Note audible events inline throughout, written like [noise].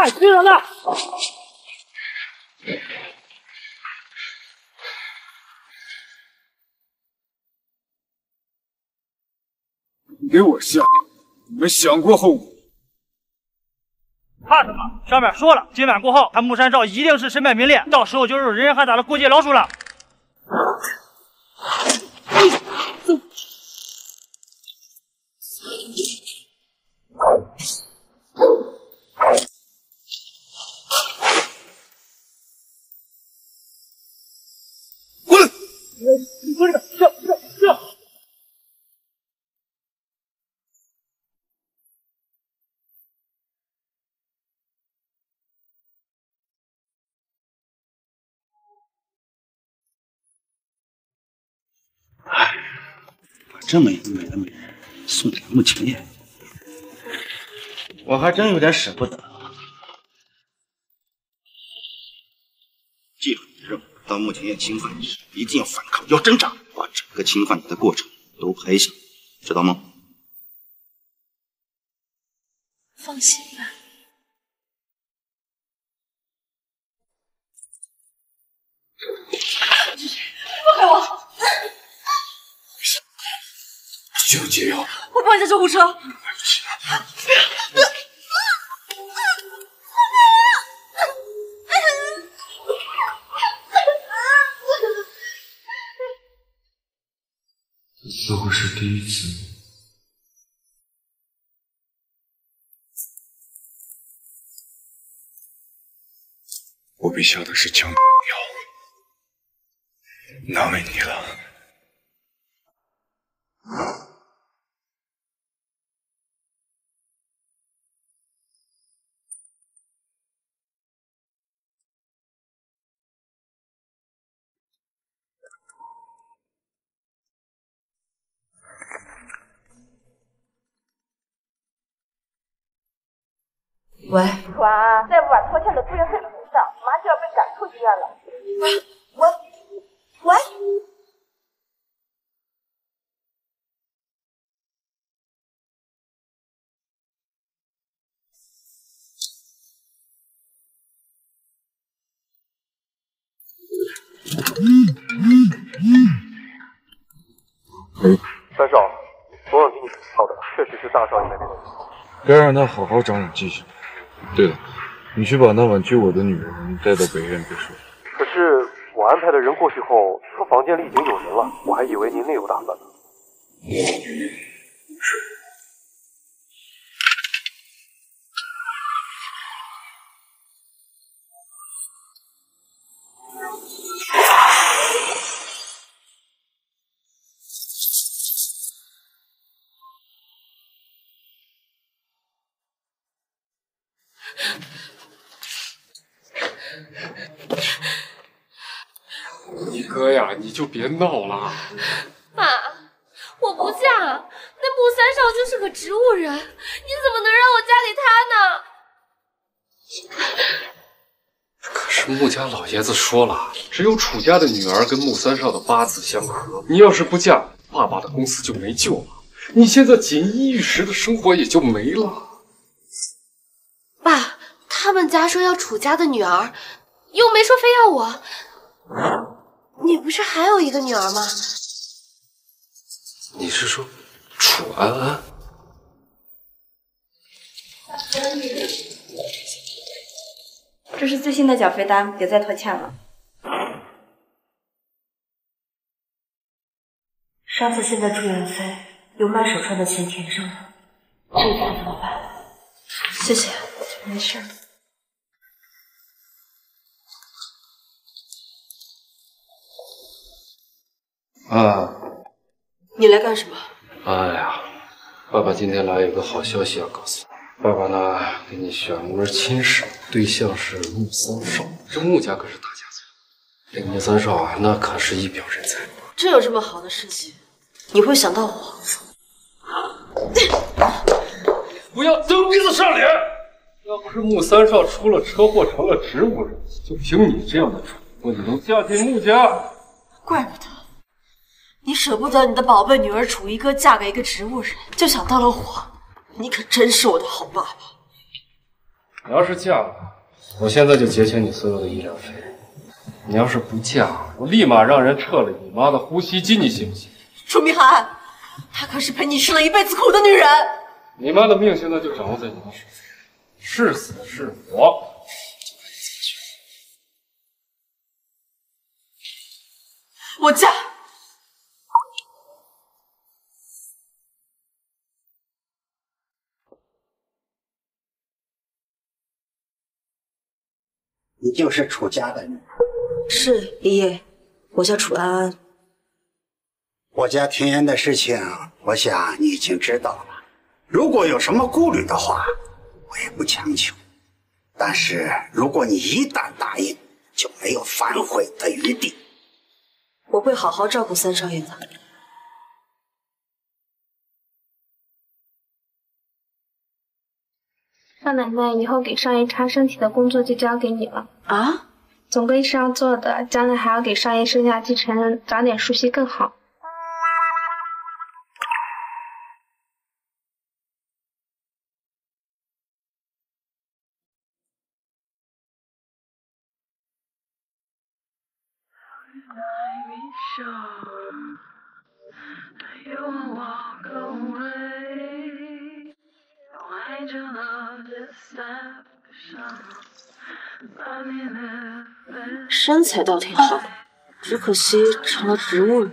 快，敌人呢？给我下！你们想过后果？怕什么？上面说了，今晚过后，他木山照一定是身败名裂，到时候就是人人喊打的过街老鼠了。这么一个美的美人送给穆青叶，我还真有点舍不得。记住你的任务，当穆青叶侵犯你时，一定要反抗，要挣扎，把整个侵犯你的过程都拍下，知道吗？放心吧。需要解药。我帮你叫救护车。似乎是第一次。我被下的是强药，难为你了。喂，晚安，再不把拖欠的住院费补上，马上就要被赶出医院了。喂，喂，喂三少，昨晚给你好的确实是大少爷那边的。该让他好好长长记性。对了，你去把那晚救我的女人带到北苑别墅。可是我安排的人过去后，说房间里已经有人了，我还以为您另有打算呢。就别闹了。[laughs] 爸，我不嫁，那穆三少就是个植物人，你怎么能让我嫁给他呢？可是穆家老爷子说了，只有楚家的女儿跟穆三少的八字相合，你要是不嫁，爸爸的公司就没救了，你现在锦衣玉食的生活也就没了。爸，他们家说要楚家的女儿，又没说非要我。你不是还有一个女儿吗？你是说楚安安？这是最新的缴费单，别再拖欠了。上次现在住院费有卖手串的钱填上了，这一盘怎么办？谢谢。没事。啊，你来干什么？哎呀，爸爸今天来有个好消息要告诉你。爸爸呢，给你选了门亲事，对象是穆三少。这穆家可是大家族，这个穆三少啊，那可是一表人才。真有这么好的事情，你会想到我？不要蹬鼻子上脸！要不是穆三少出了车祸成了植物人，就凭你这样的蠢货，你能嫁进穆家？怪不得你舍不得你的宝贝女儿楚一哥嫁给一个植物人，就想到了我。你可真是我的好爸爸。你要是嫁了，我现在就结清你所有的医疗费；你要是不嫁，我立马让人撤了你妈的呼吸机，你信不信？楚明涵，她可是陪你吃了一辈子苦的女人。你妈的命现在就掌握在你的手上，是死是活，我嫁。你就是楚家的女儿。是爷爷，我叫楚安安。我家庭言的事情，我想你已经知道了。如果有什么顾虑的话，我也不强求。但是如果你一旦答应，就没有反悔的余地。我会好好照顾三少爷的。少奶奶，以后给少爷查身体的工作就交给你了。啊？总归是要做的，将来还要给少爷生下继承人，早点熟悉更好。身材倒挺好，只可惜成了植物人。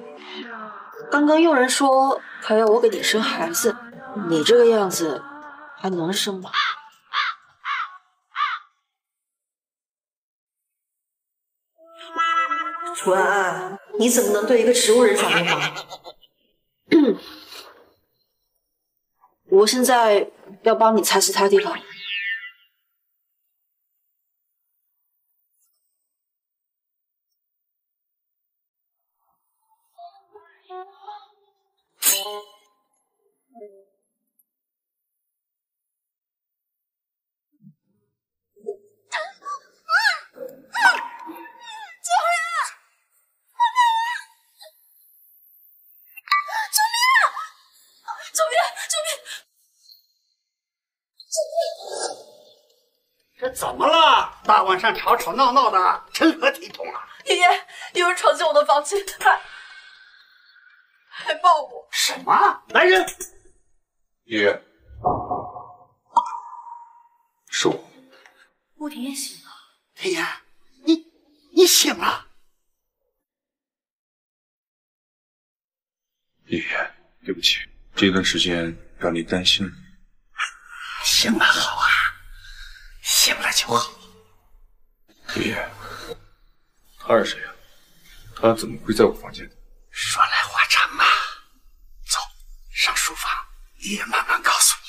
刚刚佣人说还要我给你生孩子，你这个样子还能生吗？楚安安，你怎么能对一个植物人耍流氓？我现在要帮你擦其他地方。上吵吵闹闹的，成何体统啊？爷爷，有人闯进我的房间，还还抱我。什么？来人！爷爷，是我。顾廷烨醒了。天言，你你醒了？爷爷，对不起，这段时间让你担心了。醒了好啊，醒了就好。爷爷，他是谁呀、他怎么会在我房间？说来话长啊，走上书房，爷爷慢慢告诉你。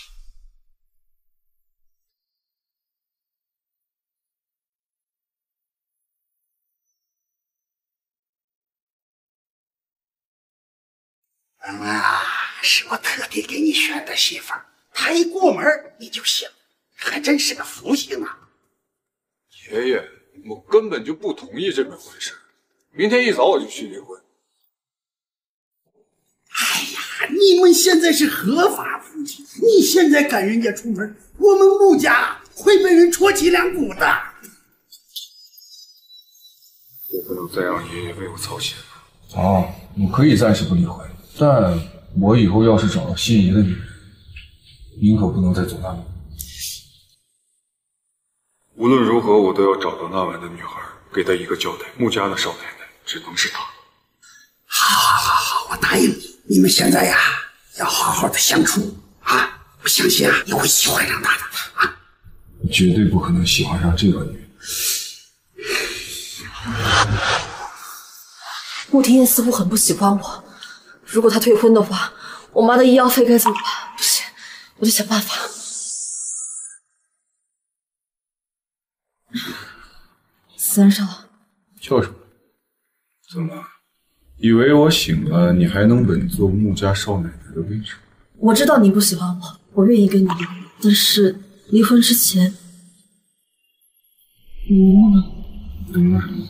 嗯啊，是我特地给你选的媳妇儿，她一过门你就醒，还真是个福星啊！爷爷，我根本就不同意这门婚事，明天一早我就去离婚。哎呀，你们现在是合法夫妻，你现在赶人家出门，我们穆家会被人戳脊梁骨的。我不能再让爷爷为我操心了。哦，你可以暂时不离婚，但我以后要是找到心仪的女人，您可不能再阻拦我。无论如何，我都要找到那晚的女孩，给她一个交代。穆家的少奶奶只能是她。好，好，好，好，我答应你。你们现在呀，要好好的相处啊！我相信啊，你会喜欢上她的啊！绝对不可能喜欢上这个女人。穆天燕似乎很不喜欢我，如果她退婚的话，我妈的医药费该怎么办？不行，我得想办法。三少，叫什么？怎么？以为我醒了，你还能稳坐穆家少奶奶的位置？我知道你不喜欢我，我愿意跟你离婚，但是离婚之前，你能不能能干什么？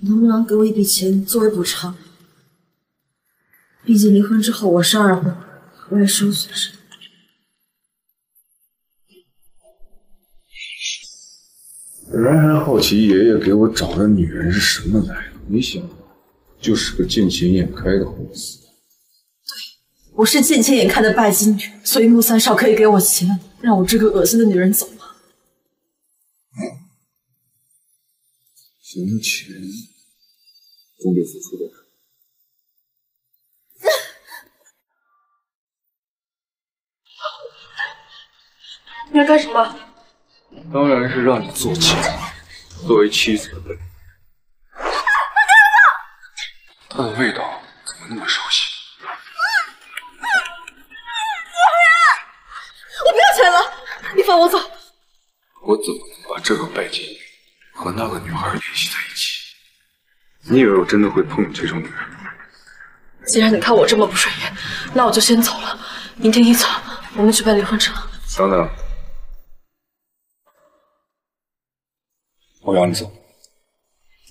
能不能给我一笔钱作为补偿？毕竟离婚之后我是二婚，我也是有损失的。本来还好奇爷爷给我找的女人是什么来头，没想到就是个见钱眼开的货色。对我是见钱眼开的拜金女，所以穆三少可以给我钱，让我这个恶心的女人走吗？想要钱，总得付出点。你要干什么？当然是让你做妻子，作为妻子的本分。它的味道怎么那么熟悉？我不要钱了，你放我走！我怎么能把这个拜金女和那个女孩联系在一起？你以为我真的会碰你这种女人吗？既然你看我这么不顺眼，那我就先走了。明天一早，我们去办离婚证。等等，我要你走。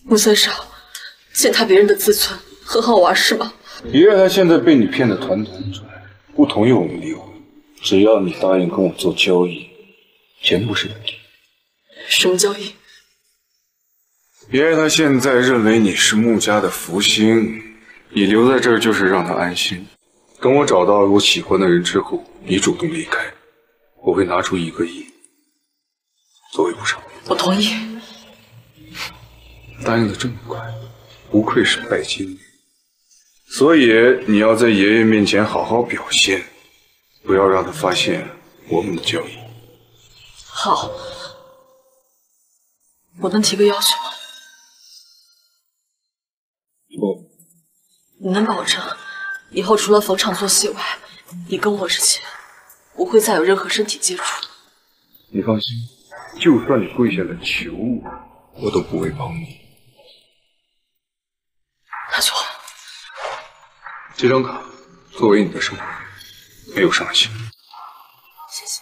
穆三少，践踏别人的自尊，很好玩是吗？爷爷他现在被你骗得团团转，不同意我们离婚，只要你答应跟我做交易，钱不是问题。什么交易？爷爷他现在认为你是穆家的福星，你留在这儿就是让他安心。等我找到我喜欢的人之后，你主动离开，我会拿出一个亿作为补偿。我同意。答应的这么快，不愧是拜金女。所以你要在爷爷面前好好表现，不要让他发现我们的交易。好，我能提个要求吗？不，你能保证以后除了逢场作戏外，你跟我之间不会再有任何身体接触？你放心，就算你跪下来求我，我都不会帮你。那就好。这张卡作为你的生活费，没有上限。谢谢。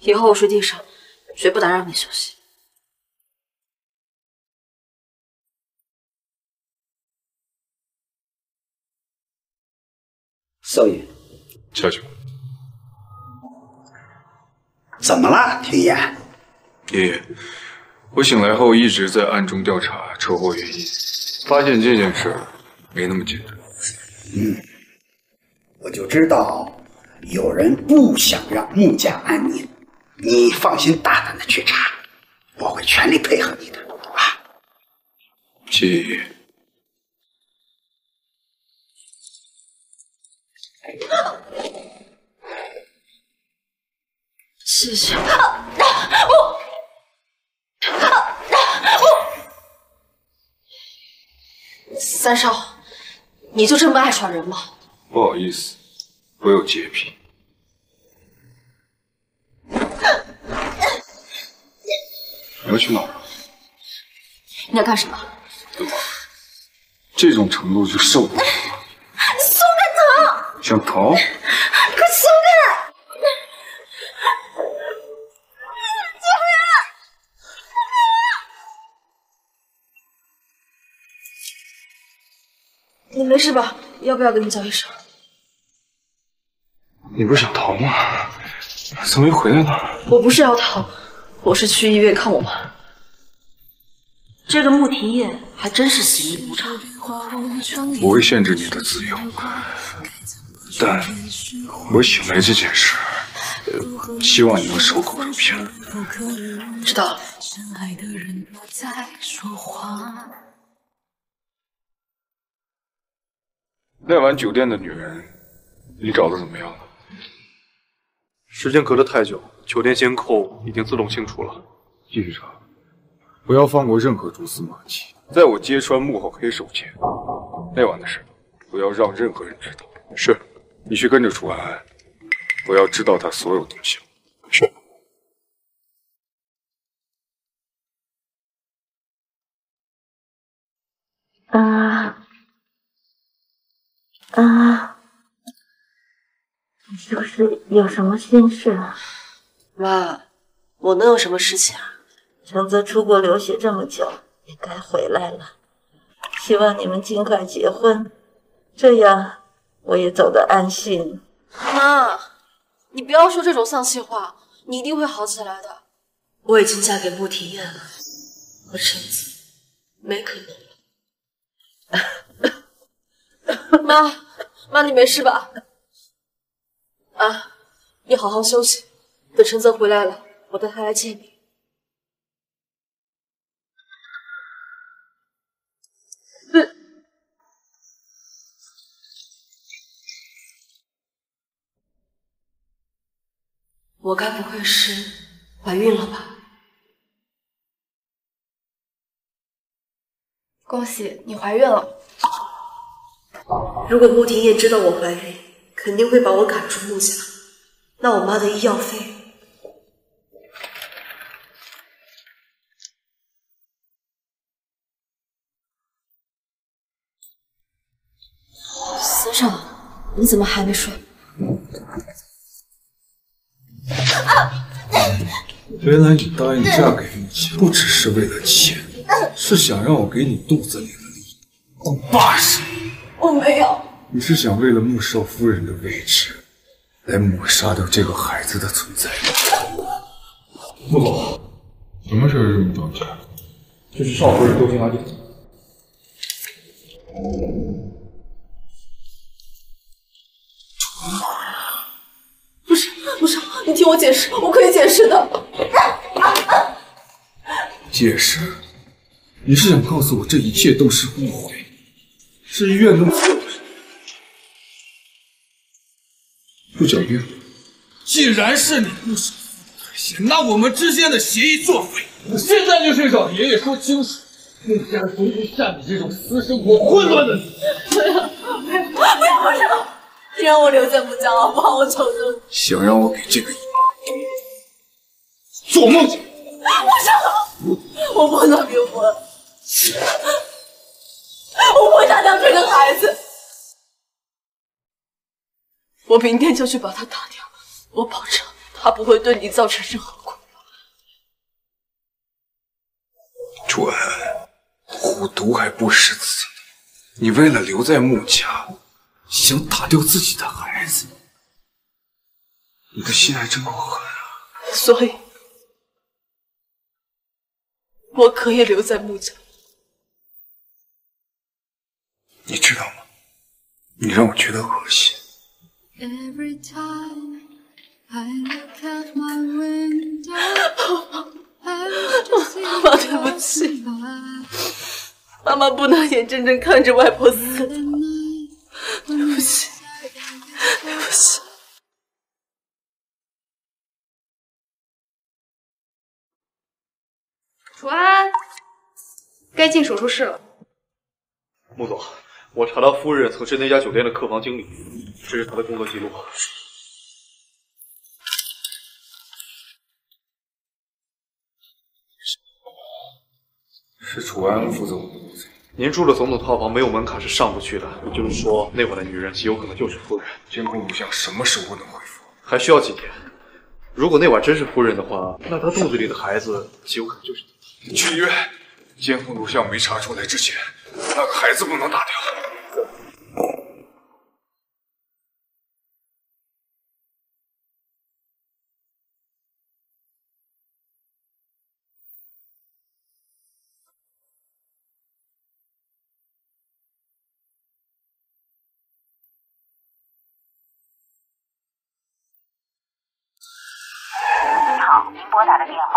以后我睡地上，绝不打扰你休息。少爷，下去。怎么了，天野？爷爷，我醒来后一直在暗中调查车祸原因，发现这件事没那么简单。嗯，我就知道有人不想让穆家安宁。你放心大胆的去查，我会全力配合你的。啊，谢谢爷爷。谢谢。三少，你就这么爱耍人吗？不好意思，我有洁癖。[laughs] 你要去哪儿？你要干什么？怎么，这种程度就受不了了？松开疼！想逃？快松开！你没事吧？要不要跟你叫医生？你不是想逃吗？怎么又回来了？我不是要逃，我是去医院看我妈。这个穆廷烨还真是行李无常。我会限制你的自由，但我醒来这件事，希望你能守口如瓶。知道了。那晚酒店的女人，你找的怎么样了？时间隔得太久，酒店监控已经自动清除了。继续查，不要放过任何蛛丝马迹。在我揭穿幕后黑手前，那晚的事不要让任何人知道。是，你去跟着楚安安，我要知道他所有动向。是。啊啊！你是不是有什么心事啊？妈，我能有什么事情啊？承泽出国留学这么久，也该回来了。希望你们尽快结婚，这样我也走得安心。妈，你不要说这种丧气话，你一定会好起来的。我已经嫁给穆庭燕了，和陈子没可能了。[laughs] 妈，妈，你没事吧？啊，你好好休息，等陈泽回来了，我带他来见你。我该不会是怀孕了吧？恭喜你怀孕了！如果穆廷燕知道我怀孕，肯定会把我赶出穆家。那我妈的医药费，司长，你怎么还没睡？原来你答应嫁给穆家，不只是为了钱，是想让我给你肚子里的力当把式。我没有。你是想为了穆少夫人的位置，来抹杀掉这个孩子的存在吗？穆总，什么事这么着急？这是少夫人都经安检。不是，不是，你听我解释，我可以解释的。解释？你是想告诉我这一切都是误会，是医院弄错了？不狡辩。既然是你不守妇道那我们之间的协议作废。我现在就去找爷爷说清楚，穆家从不善你这种私生活混乱的女人。不要，不要，不要，不要！你让我留在穆家好不好？我求求你。想让我给这个做梦去！我想，我不能离婚，[laughs] 我不会打掉这个孩子。我明天就去把他打掉，我保证他不会对你造成任何困扰。楚安，虎毒还不食子呢，你为了留在穆家，想打掉自己的孩子，你的心还真够狠啊！所以，我可以留在穆家。你知道吗？你让我觉得恶心。Every time I look out my window, [laughs] 妈妈，对不起，妈妈不能眼睁睁看着外婆死。对不起，对不起。楚安，该进手术室了。穆总，我查到夫人曾是那家酒店的客房经理，这是她的工作记录。是楚安副总的屋子。您住的总统套房没有门槛是上不去的，也就是说，那晚的女人极有可能就是夫人。监控录像什么时候能恢复？还需要几天。如果那晚真是夫人的话，那她肚子里的孩子极有可能就是你去医院，监控录像没查出来之前，那个孩子不能打掉。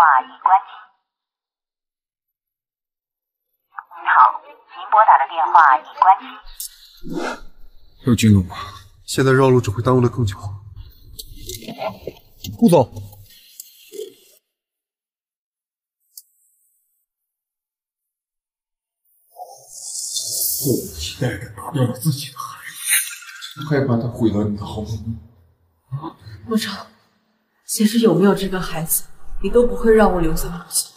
话已关机。您好，您拨打的电话已关机。有进度吗？现在绕路只会耽误的更久。顾总，迫不及待的打掉了自己的孩子，害怕他毁了你的好名部长，其实有没有这个孩子，你都不会让我留在穆家。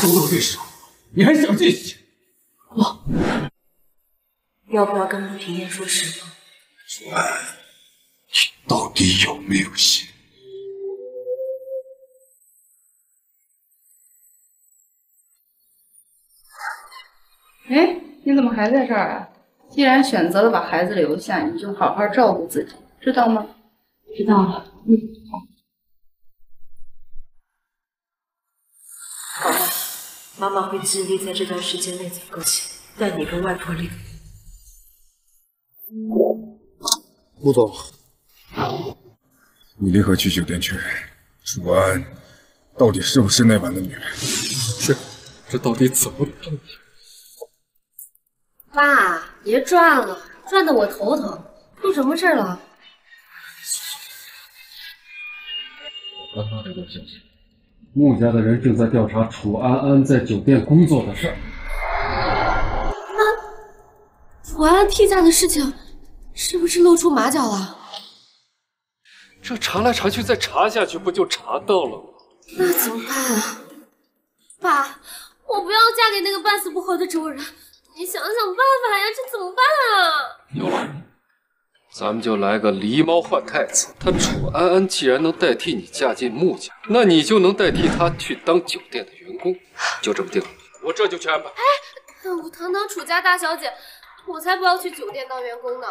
都到这时候，你还想这些？我要不要跟穆庭燕说实话？楚安，你到底有没有心？哎，你怎么还在这儿啊？既然选择了把孩子留下，你就好好照顾自己，知道吗？知道了。嗯。好妈妈会尽力在这段时间内攒够钱，带你跟外婆离。穆总，你立刻去酒店确认，楚安到底是不是那晚的女人？是，这到底怎么办？爸，别转了，转的我头疼。出什么事了？我刚刚得到消息，穆家的人正在调查楚安安在酒店工作的事儿。楚安安替嫁的事情，是不是露出马脚了？这查来查去，再查下去，不就查到了吗？那怎么办啊？爸，我不要嫁给那个半死不活的植物人，你想想办法呀！这怎么办啊？有了，咱们就来个狸猫换太子。他楚安安既然能代替你嫁进穆家，那你就能代替他去当酒店的员工，就这么定了。我这就去安排。哎，我堂堂楚家大小姐，我才不要去酒店当员工呢！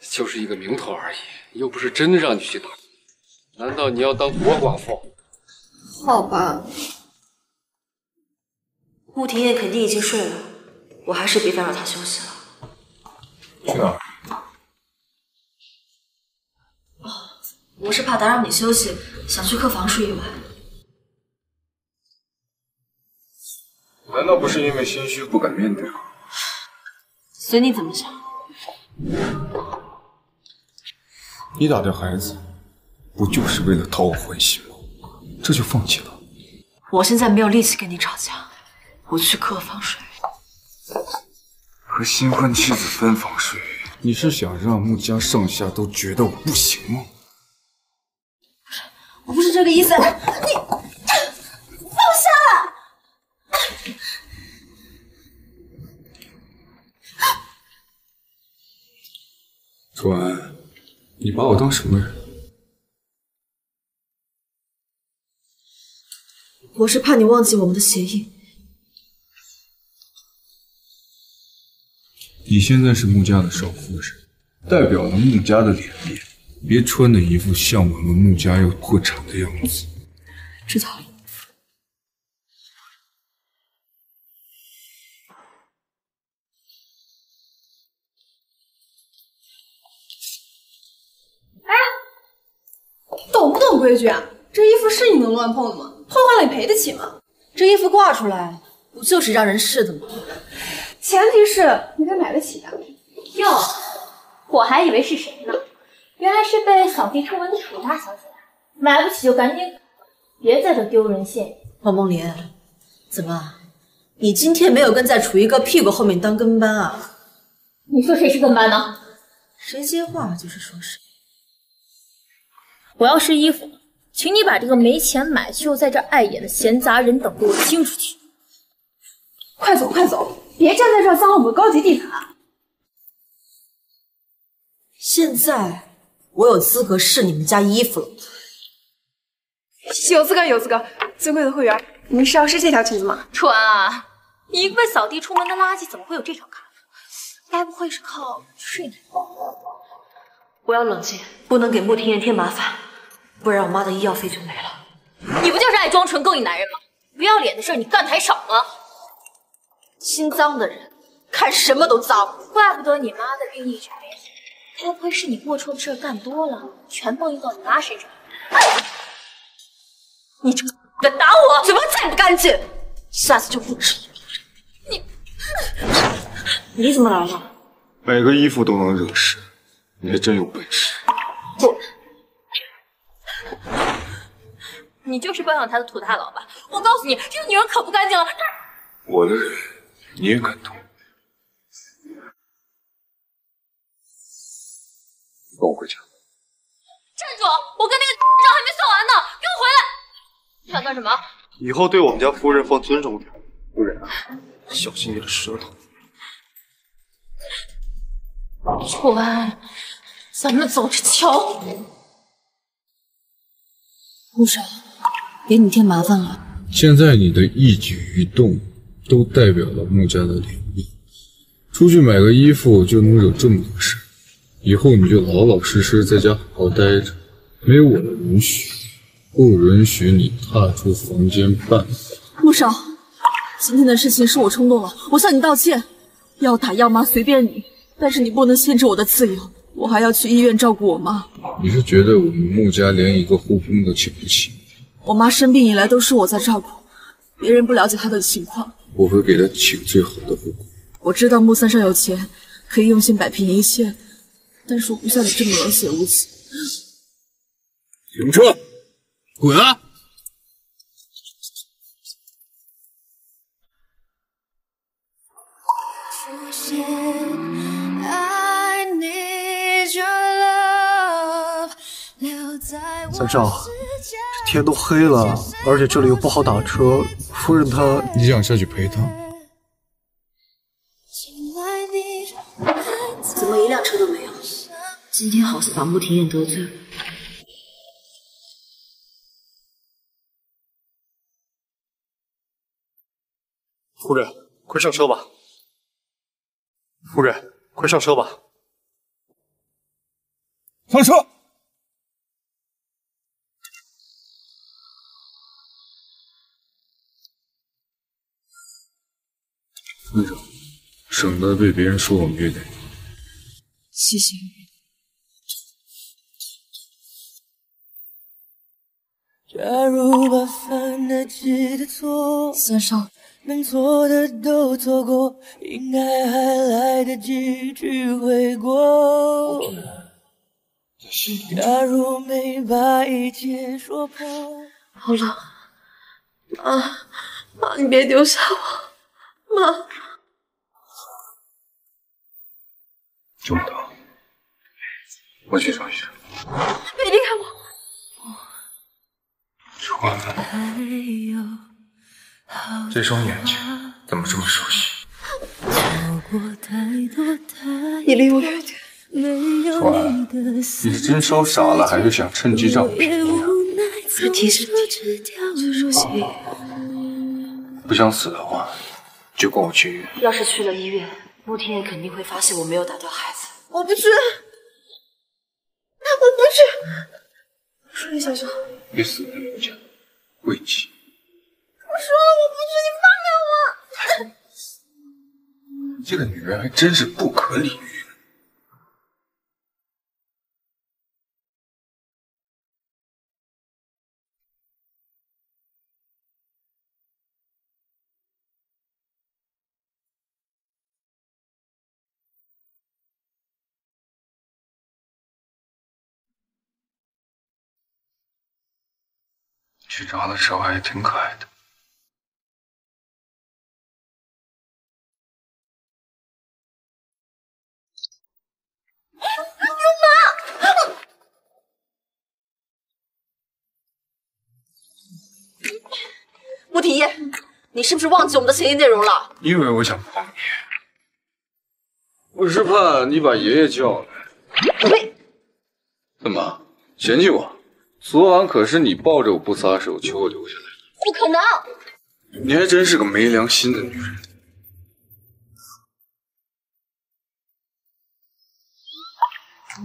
就是一个名头而已，又不是真的让你去打工。难道你要当活寡妇？好吧。穆庭燕肯定已经睡了，我还是别打扰她休息了。去哪儿？我是怕打扰你休息，想去客房睡一晚。难道不是因为心虚不敢面对吗？随你怎么想。你打掉孩子，不就是为了讨我欢心吗？这就放弃了？我现在没有力气跟你吵架，我去客房睡。和新婚妻子分房睡，你是想让穆家上下都觉得我不行吗？我不是这个意思，你放下来！楚安，你把我当什么人？我是怕你忘记我们的协议。你现在是穆家的少夫人，代表了穆家的脸面，别穿的一副像我们穆家要破产的样子。知道了。哎懂不懂规矩啊？这衣服是你能乱碰的吗？破坏了你赔得起吗？这衣服挂出来，不就是让人试的吗？前提是你得买得起啊。哟，我还以为是谁呢，原来是被扫地出门的楚大小姐。买不起就赶紧，别在这丢人现眼。王梦莲，怎么，你今天没有跟在楚一哥屁股后面当跟班啊？你说谁是跟班呢？谁接话就是说谁。我要是衣服，请你把这个没钱买却又在这碍眼的闲杂人等给我清出去。快走快走，别站在这儿脏了我们高级地毯。现在我有资格试你们家衣服了。有资格有资格，尊贵的会员，您是要试这条裙子吗？楚安啊，你一个被扫地出门的垃圾，怎么会有这场卡夫？该不会是靠睡奶？我要冷静，不能给穆庭言添麻烦，不然我妈的医药费就没了。你不就是爱装纯勾引男人吗？不要脸的事你干的还少吗？心脏的人看什么都脏，怪不得你妈的病一直没好。该不会是你龌龊的事干多了，全报应到你妈身上？你这个敢打我，嘴巴再不干净，下次就不吃你了。你你怎么来了？每个衣服都能惹事，你还真有本事。不，你就是包养他的土大佬吧？我告诉你，这个女人可不干净了。我的人你也敢动？跟我回家。站住！我跟那个账还没算完呢，给我回来！你想干什么？以后对我们家夫人放尊重点，不然小心你的舌头。楚安，咱们走着瞧。穆少，给你添麻烦了。现在你的一举一动都代表了穆家的脸面，出去买个衣服就能惹这么多事，以后你就老老实实在家好好待着，没有我的允许，不允许你踏出房间半步。穆少，今天的事情是我冲动了，我向你道歉。要打要骂随便你，但是你不能限制我的自由。我还要去医院照顾我妈。你是觉得我们穆家连一个护工都请不起？我妈生病以来都是我在照顾，别人不了解她的情况。我会给她请最好的护工。我知道穆三少有钱，可以用心摆平一切，但是我不像你这么冷血无情。停车，滚啊！三少，这天都黑了，而且这里又不好打车，夫人她……你想下去陪她？把穆庭燕得罪了。夫人，快上车吧。夫人，快上车吧。上车。队长，省得被别人说我们虐待你。谢谢。假如把犯得起的错，三少，能错的都错过，应该还来得及去悔过。假如没把一切说破，好了，妈，妈，你别丢下我，妈。这么疼，我去找医生。别离开我！川，这双眼睛怎么这么熟悉？你离我远点。川，你是真烧傻了，还是想趁机让我便宜？不是提醒你，最熟。不想死的话，就跟我去医院。要是去了医院，穆天野肯定会发现我没有打掉孩子。我不去，我不去。说李小小，别死在人家，晦气。我说了我不去，你放开我！[laughs] 这个女人还真是不可理喻。去找的时候还挺可爱的。流氓！穆庭叶，你是不是忘记我们的协议内容了？你以为我想帮你，我是怕你把爷爷叫来。喂，怎么嫌弃我？昨晚可是你抱着我不撒手，求我留下来。不可能！你还真是个没良心的女人。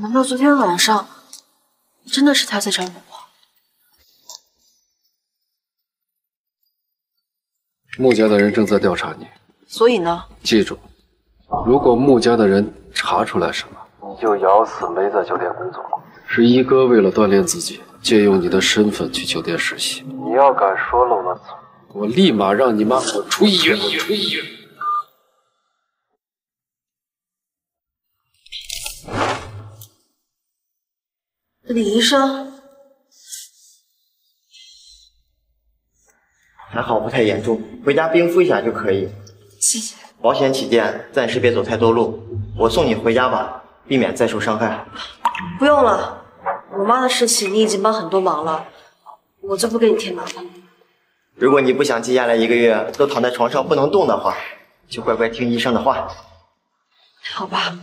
难道昨天晚上真的是他在找我？穆家的人正在调查你，所以呢？记住，如果穆家的人查出来什么，你就咬死没在酒店工作。是一哥为了锻炼自己，借用你的身份去酒店实习。你要敢说漏了嘴，我立马让你妈滚出医院！滚出医院！李医生，还好不太严重，回家冰敷一下就可以。谢谢。保险起见，暂时别走太多路，我送你回家吧，避免再受伤害。不用了，我妈的事情你已经帮很多忙了，我就不给你添麻烦了。如果你不想接下来一个月都躺在床上不能动的话，就乖乖听医生的话。好吧。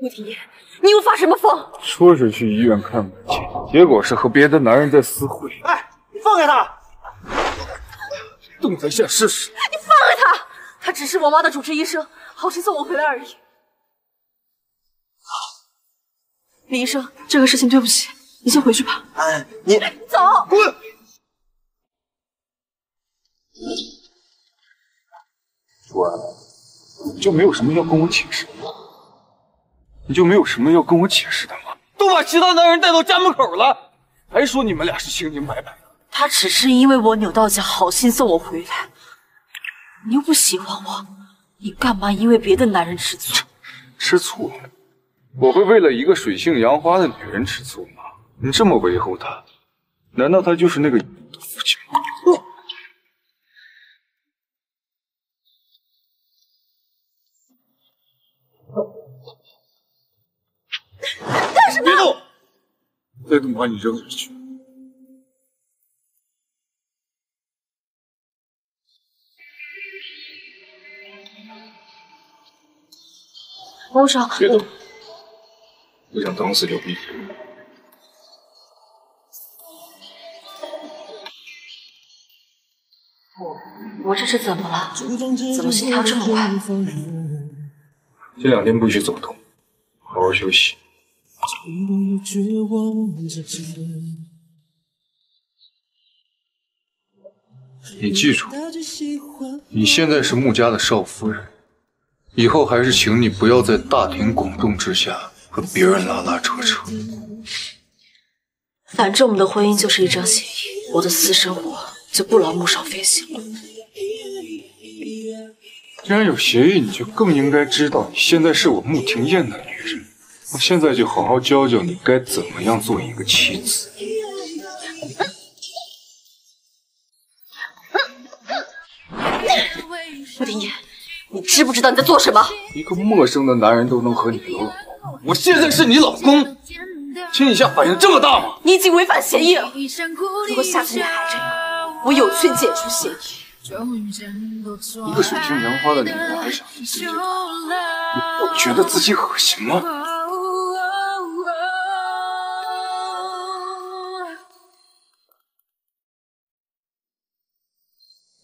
穆庭言，你又发什么疯？说是去医院看母亲，结果是和别的男人在私会。哎，你放开他！动在下试试。你放开他！他只是我妈的主治医生，好心送我回来而已。李医生，这个事情对不起，你先回去吧。哎，你走，滚！主安，你就没有什么要跟我解释的吗？你就没有什么要跟我解释的吗？都把其他男人带到家门口了，还说你们俩是清清白白的。他只是因为我扭到脚，好心送我回来。你又不喜欢我，你干嘛因为别的男人吃醋？吃醋？我会为了一个水性杨花的女人吃醋吗？你这么维护他，难道他就是那个的父亲吗？干什么？别动！再动把你扔下去。王少，别动！不想等死就闭嘴。我这是怎么了？怎么心跳这么快？这两天不许走动，好好休息。你记住，你现在是穆家的少夫人，以后还是请你不要在大庭广众之下和别人拉拉扯扯。反正我们的婚姻就是一张协议，我的私生活就不劳穆少飞行了。既然有协议，你就更应该知道，你现在是我穆庭燕的女人。我现在就好好教教你该怎么样做一个妻子。穆庭言，你知不知道你在做什么？一个陌生的男人都能和你搂搂，我现在是你老公，亲一下反应这么大吗？你已经违反协议了。如果下次你还这样，我有权解除协议。一个水性杨花的女人还想一直这样，你不觉得自己恶心吗？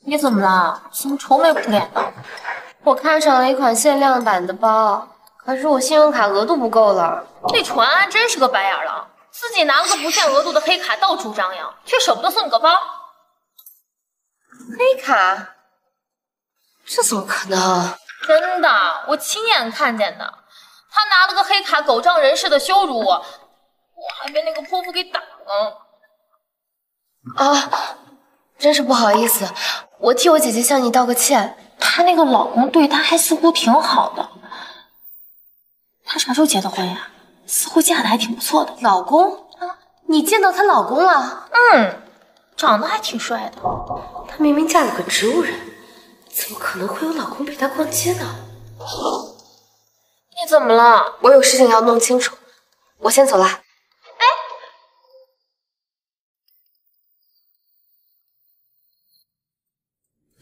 你怎么了？怎么愁眉苦脸的？我看上了一款限量版的包，可是我信用卡额度不够了。那楚安安真是个白眼狼，自己拿了个不限额度的黑卡到处张扬，却舍不得送你个包。黑卡？这怎么可能？真的，我亲眼看见的。他拿了个黑卡，狗仗人势的羞辱我，我还被那个泼妇给打了。啊，真是不好意思，我替我姐姐向你道个歉。她那个老公对她还似乎挺好的。她啥时候结的婚呀？似乎嫁的还挺不错的。老公？啊，你见到她老公了？嗯，长得还挺帅的。她明明嫁了个植物人，怎么可能会有老公陪她逛街呢？你怎么了？我有事情要弄清楚，我先走了。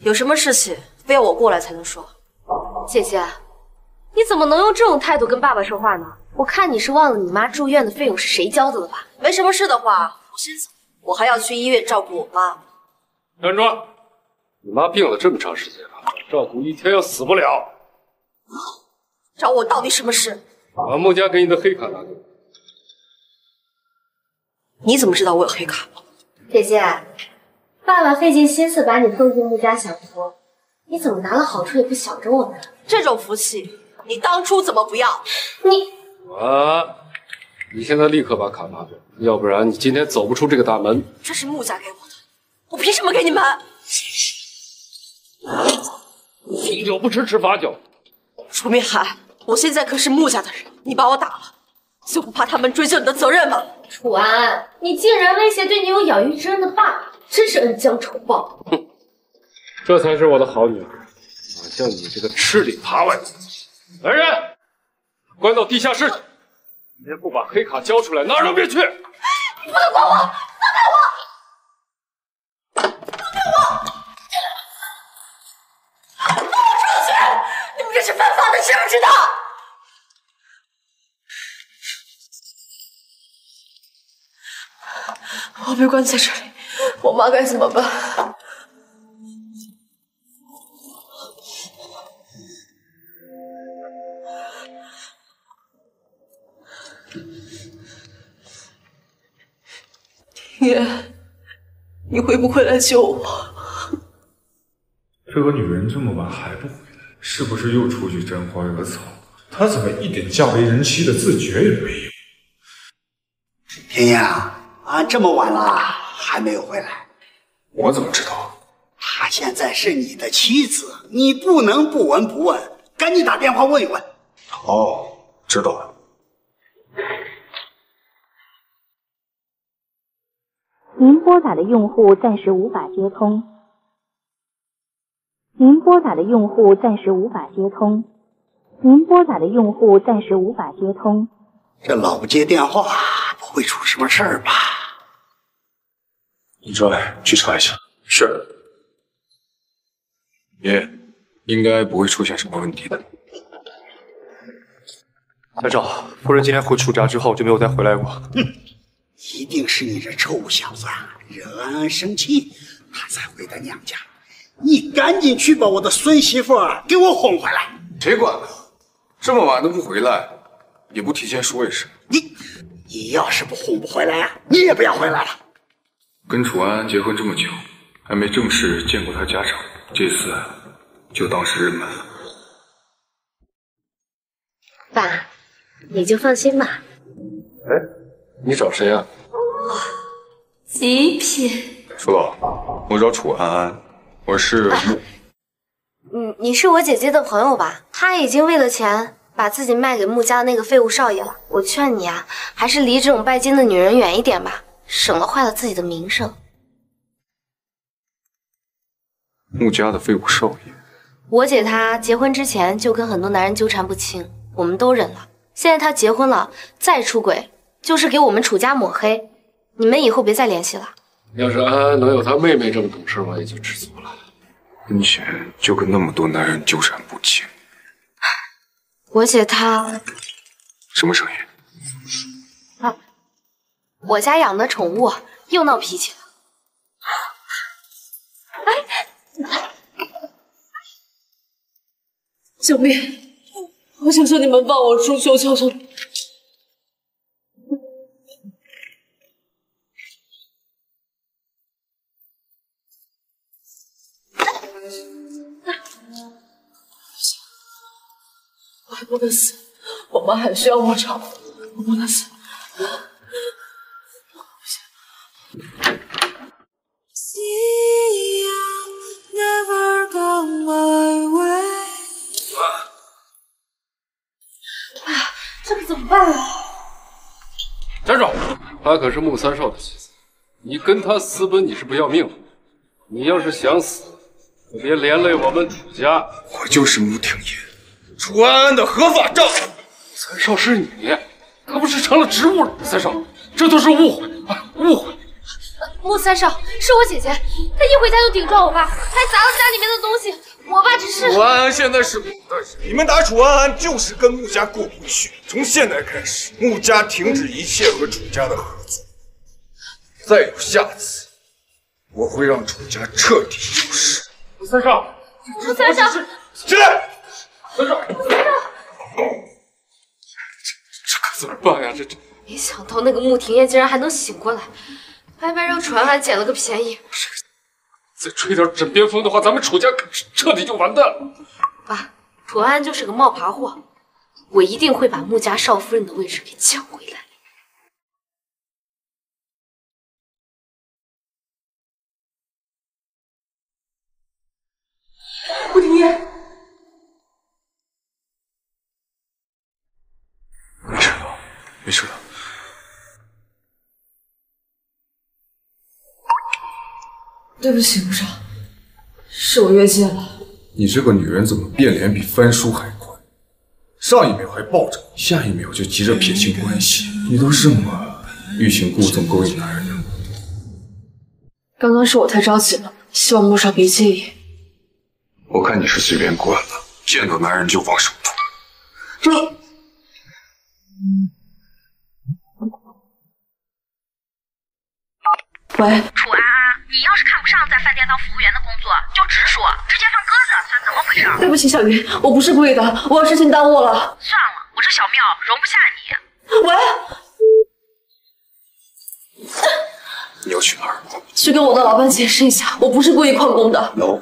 有什么事情非要我过来才能说？姐姐，你怎么能用这种态度跟爸爸说话呢？我看你是忘了你妈住院的费用是谁交的了吧？没什么事的话，我先走，我还要去医院照顾我妈。站住！你妈病了这么长时间了，照顾一天要死不了。找我到底什么事？把穆家给你的黑卡拿给我。你怎么知道我有黑卡？姐姐，爸爸费尽心思把你送进穆家享福，你怎么拿了好处也不想着我们？这种福气，你当初怎么不要？你啊！你现在立刻把卡拿走，要不然你今天走不出这个大门。这是穆家给我的，我凭什么给你们？敬酒不吃吃罚酒。楚明海，我现在可是穆家的人，你把我打了，就不怕他们追究你的责任吗？楚安，你竟然威胁对你有养育之恩的爸爸，真是恩将仇报！哼，[laughs] 这才是我的好女儿，哪像你这个吃里扒外的！来人，关到地下室！去！你不把黑卡交出来，哪都别去！你不能管我，放开我！放开我！放我出去！你们这是犯法的，知不知道？我被关在这里。我妈该怎么办？爷，你会不会来救我？这个女人这么晚还不回来，是不是又出去沾花惹草？她怎么一点嫁为人妻的自觉也没有？天阳啊，这么晚了还没有回来，我怎么知道？她现在是你的妻子，你不能不闻不问，赶紧打电话问一问。哦，知道了。您拨打的用户暂时无法接通。您拨打的用户暂时无法接通。您拨打的用户暂时无法接通。这老不接电话，不会出什么事儿吧？你出来去查一下。是。爷，应该不会出现什么问题的。三少，夫人今天回楚家之后就没有再回来过。哼，一定是你这臭小子惹安安生气，他才回的娘家。你赶紧去把我的孙媳妇给我哄回来。谁管呢？这么晚都不回来，也不提前说一声。你，你要是不哄不回来呀，你也不要回来了。跟楚安安结婚这么久，还没正式见过她家长，这次就当是认门了。爸，你就放心吧。哎，你找谁啊？极品。楚老，我找楚安安，我是穆。嗯，你是我姐姐的朋友吧？她已经为了钱把自己卖给穆家的那个废物少爷了。我劝你啊，还是离这种拜金的女人远一点吧，省了坏了自己的名声。穆家的废物少爷，我姐她结婚之前就跟很多男人纠缠不清，我们都忍了。现在她结婚了，再出轨就是给我们楚家抹黑。你们以后别再联系了。要是安安能有她妹妹这么懂事，我也就知足了。婚前就跟那么多男人纠缠不清。我姐她什么声音？我家养的宠物又闹脾气了。哎，救命！我求求你们放我出去！我求求。我不能死，我妈还需要我照顾，我不能死。哎呀，这可怎么办啊？站住！她可是穆三少的妻子，你跟她私奔，你是不要命了。你要是想死，可别连累我们楚家。我就是穆廷烨，楚安安的合法丈夫。三少是你，可不是成了植物人。三少，这都是误会，误会。穆三少是我姐姐，她一回家就顶撞我爸，还砸了家里面的东西。我爸只是楚安安现在是我的人，你们打楚安安就是跟穆家过不去。从现在开始，穆家停止一切和楚家的合作。再有下次，我会让楚家彻底消失。穆三少，穆三少，起来！三少，三少，这可怎么办呀？这这，没想到那个穆廷烨竟然还能醒过来，白白让楚安安捡了个便宜。再吹点枕边风的话，咱们楚家可彻底就完蛋了。爸，楚安安就是个冒牌货，我一定会把穆家少夫人的位置给抢回来。穆廷烨，没事的，没事的。对不起，顾少，是我越界了。你这个女人怎么变脸比翻书还快？上一秒还抱着你，下一秒就急着撇清关系。你都这么欲擒故纵、勾引男人的？刚刚是我太着急了，希望穆少别介意。我看你是随便惯了，见到男人就往手抓。这。喂，楚安安，你要是看不上在饭店当服务员的工作，就直说，直接放鸽子，算怎么回事？对不起，小云，我不是故意的，我有事情耽误了。算了，我这小庙容不下你。喂，你要去哪儿？去跟我的老板解释一下，我不是故意旷工的。no，，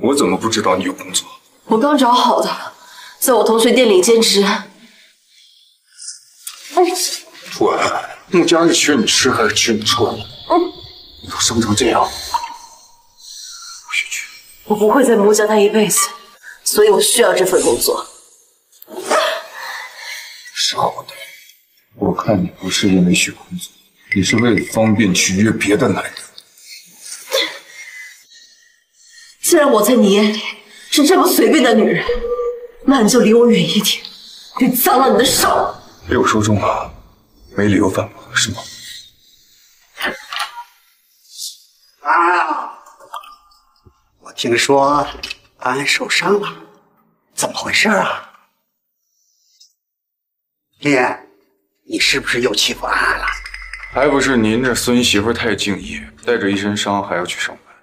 我怎么不知道你有工作？我刚找好的，在我同学店里兼职。楚安，穆家是缺你吃还是缺你穿？嗯，你都伤成这样，我不会在穆家他一辈子，所以我需要这份工作。少的，我看你不是因为去工作，你是为了方便取悦别的男人。既然我在你眼里是这么随便的女人，那你就离我远一点，别脏了你的手。被我说中了，没理由反驳是吗？啊！我听说安安受伤了，怎么回事啊？天，你是不是又欺负安安了？还不是您这孙媳妇太敬业，带着一身伤还要去上班。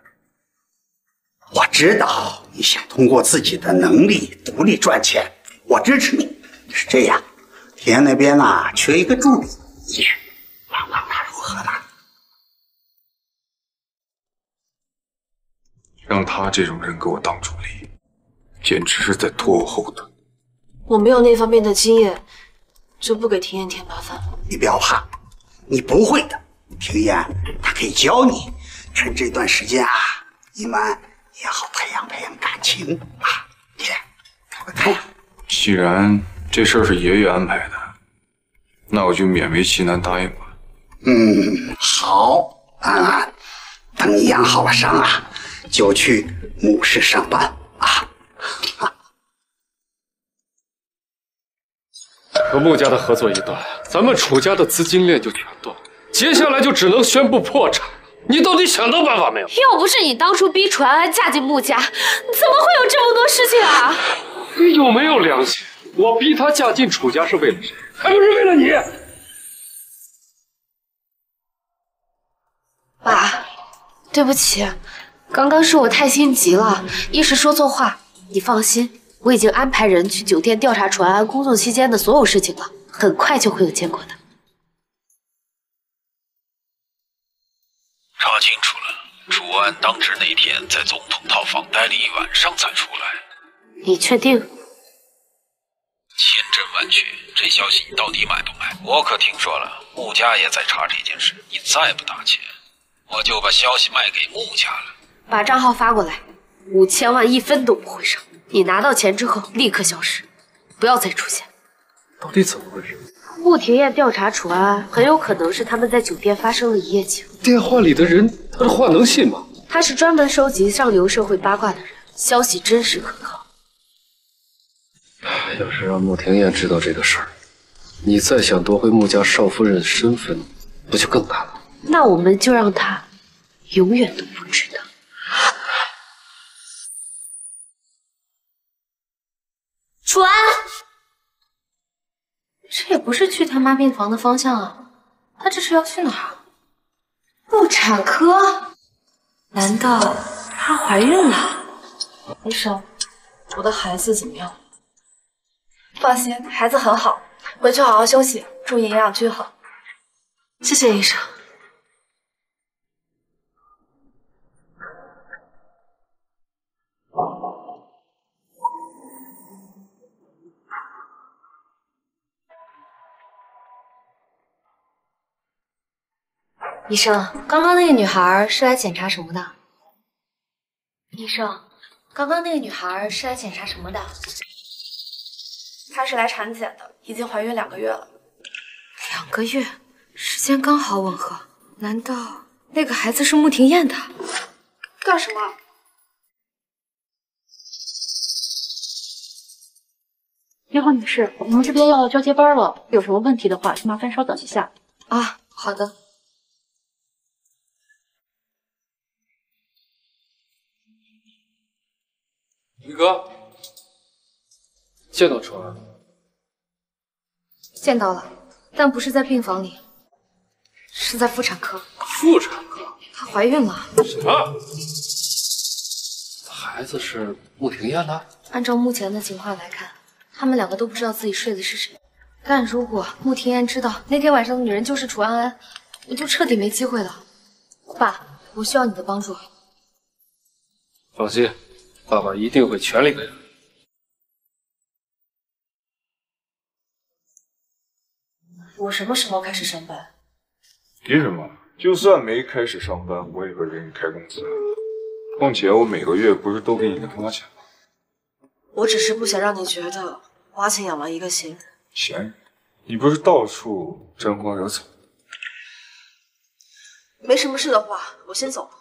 我知道你想通过自己的能力独立赚钱，我支持你。是这样，田那边呢缺一个助理，你帮帮他如何呢？让他这种人给我当助理，简直是在拖我后腿。我没有那方面的经验，就不给婷妍添麻烦了。你不要怕，你不会的。婷妍，她可以教你。趁这段时间啊，你们也好培养培养感情啊。天，开快开呀！既然这事儿是爷爷安排的，那我就勉为其难答应吧。嗯，好，安安，等你养好了伤啊，就去母氏上班啊。[laughs] 和穆家的合作一断，咱们楚家的资金链就全断，接下来就只能宣布破产了。你到底想到办法没有？要不是你当初逼楚安安嫁进穆家，怎么会有这么多事情啊？[laughs] 你有没有良心？我逼她嫁进楚家是为了谁？还不是为了你？爸，对不起，刚刚是我太心急了，一时说错话。你放心，我已经安排人去酒店调查楚安安工作期间的所有事情了，很快就会有结果的。查清楚了，楚安当值那天在总统套房待了一晚上才出来，你确定？千真万确。这消息你到底买不买？我可听说了，穆家也在查这件事。你再不打钱，我就把消息卖给穆家了。把账号发过来，五千万一分都不会少。你拿到钱之后立刻消失，不要再出现。到底怎么回事？穆庭燕调查楚安安，很有可能是他们在酒店发生了一夜情。电话里的人，他的话能信吗？他是专门收集上流社会八卦的人，消息真实可靠。要是让穆庭燕知道这个事儿，你再想夺回穆家少夫人的身份，不就更难了？那我们就让他永远都不知道。楚安，这也不是去他妈病房的方向啊，他这是要去哪儿？妇产科？难道她怀孕了？医生，我的孩子怎么样？放心，孩子很好，回去好好休息，注意营养均衡。谢谢医生。医生，刚刚那个女孩是来检查什么的？医生，刚刚那个女孩是来检查什么的？她是来产检的，已经怀孕两个月了。两个月，时间刚好吻合。难道那个孩子是穆廷燕的？干什么？你好，女士，我们这边要交接班了，有什么问题的话，麻烦稍等一下。啊，好的。宇哥，见到楚安，见到了，但不是在病房里，是在妇产科。妇产科？她怀孕了。什么？孩子是穆庭艳的？按照目前的情况来看，他们两个都不知道自己睡的是谁。但如果穆庭艳知道那天晚上的女人就是楚安安，我就彻底没机会了。爸，我需要你的帮助。放心，爸爸一定会全力给予。我什么时候开始上班？急什么？就算没开始上班，我也会给你开工资。况且我每个月不是都给你零花钱吗？我只是不想让你觉得花钱养了一个闲人。闲人？你不是到处沾花惹草？没什么事的话，我先走了。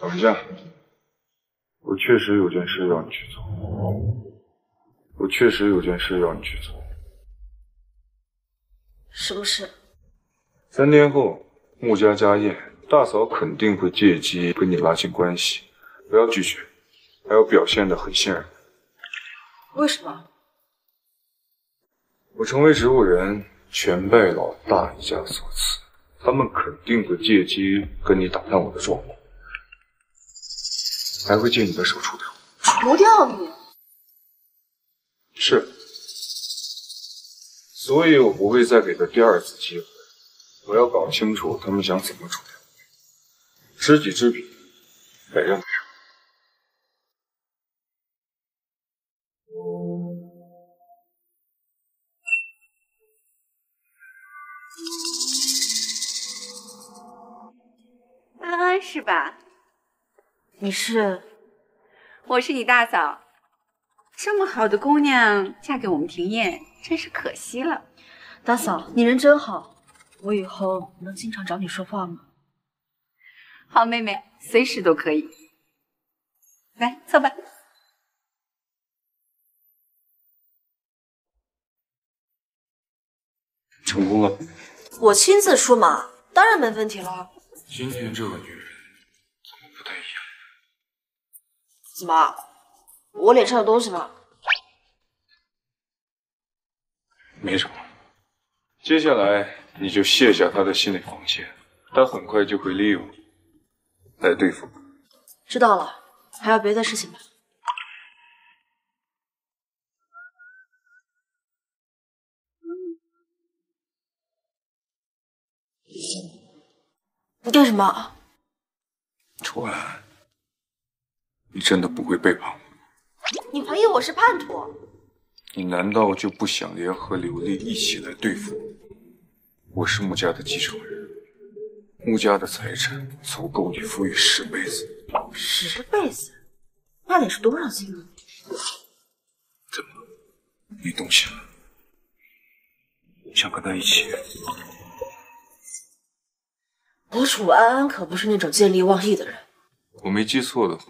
等一下，我确实有件事要你去做。我确实有件事要你去做。什么事？三天后，穆家家宴，大嫂肯定会借机跟你拉近关系，不要拒绝，还要表现得很信任。为什么？我成为植物人，全拜老大一家所赐，他们肯定会借机跟你打探我的状况，还会借你的手除掉。除掉你？是。所以我不会再给他第二次机会。我要搞清楚他们想怎么处理。知己知彼，百战百胜。安安是吧？你是？我是你大嫂。这么好的姑娘嫁给我们庭燕，真是可惜了。大嫂，你人真好，我以后能经常找你说话吗？好妹妹，随时都可以。来，坐吧。成功了。我亲自出马，当然没问题了。今天这个女人怎么不太一样？怎么？我脸上有东西吗？没什么。接下来你就卸下他的心理防线，他很快就会利用你来对付我。知道了，还有别的事情吗？你干什么？楚安，你真的不会背叛我？你怀疑我是叛徒？你难道就不想联合刘丽一起来对付我？我是穆家的继承人，穆家的财产足够你富裕十辈子。十辈子？那得是多少金啊？怎么，你动心了？想跟他一起？我楚安安可不是那种见利忘义的人。我没记错的话，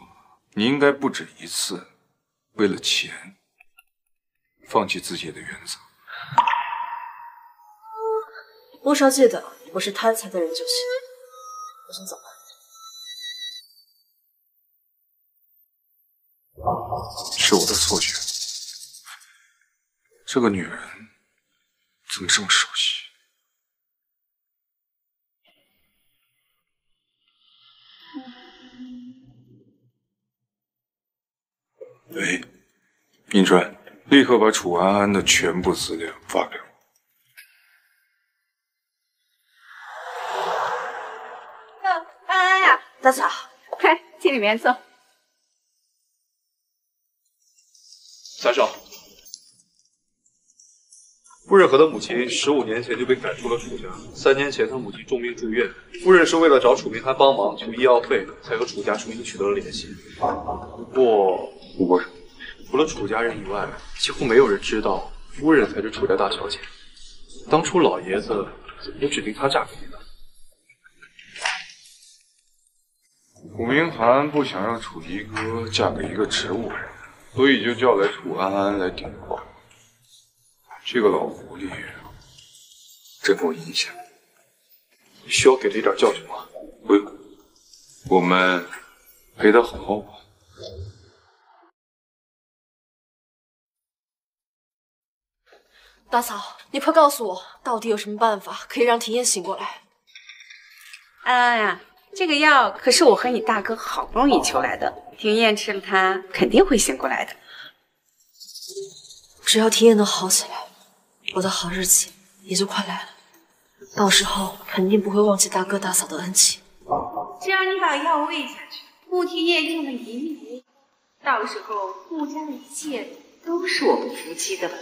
你应该不止一次为了钱放弃自己的原则。穆少记得，我是贪财的人就行。我先走了。是我的错觉，这个女人怎么这么熟悉？喂，尹川，立刻把楚安安的全部资料发给我。安安呀，大嫂，快进里面坐。三少，夫人和她母亲十五年前就被赶出了楚家。三年前，她母亲重病住院，夫人是为了找楚明翰帮忙求医药费，才和楚家重新取得了联系。不过，不过，除了楚家人以外，几乎没有人知道夫人才是楚家大小姐。当初老爷子怎么就指定她嫁给你了？楚明寒不想让楚一哥嫁给一个植物人。所以就叫来楚安安来顶包。这个老狐狸真够阴险。需要给他一点教训吗？不用，我们陪他好好玩。大嫂，你快告诉我，到底有什么办法可以让庭燕醒过来？安安呀，这个药可是我和你大哥好不容易求来的，庭燕吃了它肯定会醒过来的。只要庭燕能好起来，我的好日子也就快来了。到时候肯定不会忘记大哥大嫂的恩情。只要你把药喂下去，穆庭燕用了一命，到时候穆家的一切都是我们夫妻的了。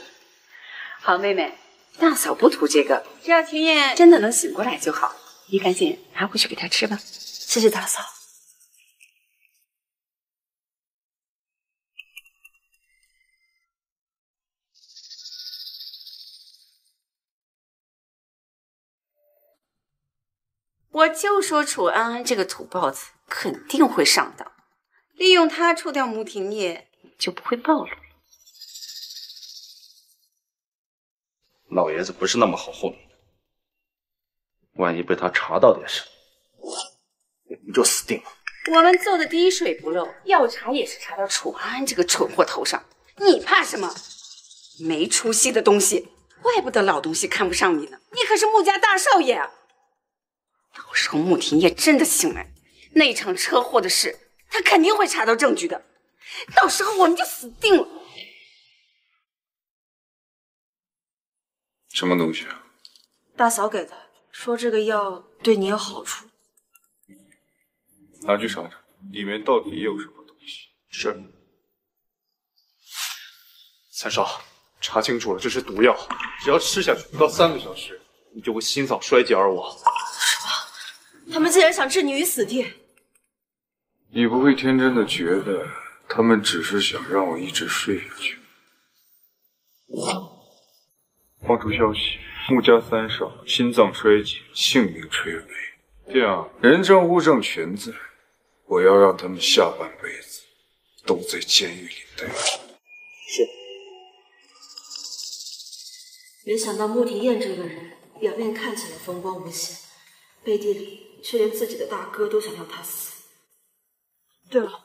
好妹妹，大嫂不图这个，只要庭燕真的能醒过来就好。你赶紧拿回去给她吃吧。谢谢大嫂。我就说楚安安这个土包子肯定会上当，利用他除掉穆庭叶，就不会暴露。老爷子不是那么好糊弄的，万一被他查到点什么，我们就死定了。我们做的滴水不漏，要查也是查到楚安安这个蠢货头上。你怕什么？没出息的东西！怪不得老东西看不上你呢，你可是穆家大少爷啊！到时候穆廷烨真的醒来，那场车祸的事，他肯定会查到证据的。到时候我们就死定了。什么东西啊？大嫂给的，说这个药对你有好处。拿去查查，里面到底有什么东西。是。三少，查清楚了，这是毒药，只要吃下去不到三个小时，你就会心脏衰竭而亡。什么他们竟然想置你于死地！你不会天真的觉得他们只是想让我一直睡下去？放出消息，穆家三少心脏衰竭，性命垂危。这样人证物证全在，我要让他们下半辈子都在监狱里待着。是。没想到穆庭燕这个人，表面看起来风光无限，背地里……却连自己的大哥都想要他死。对了，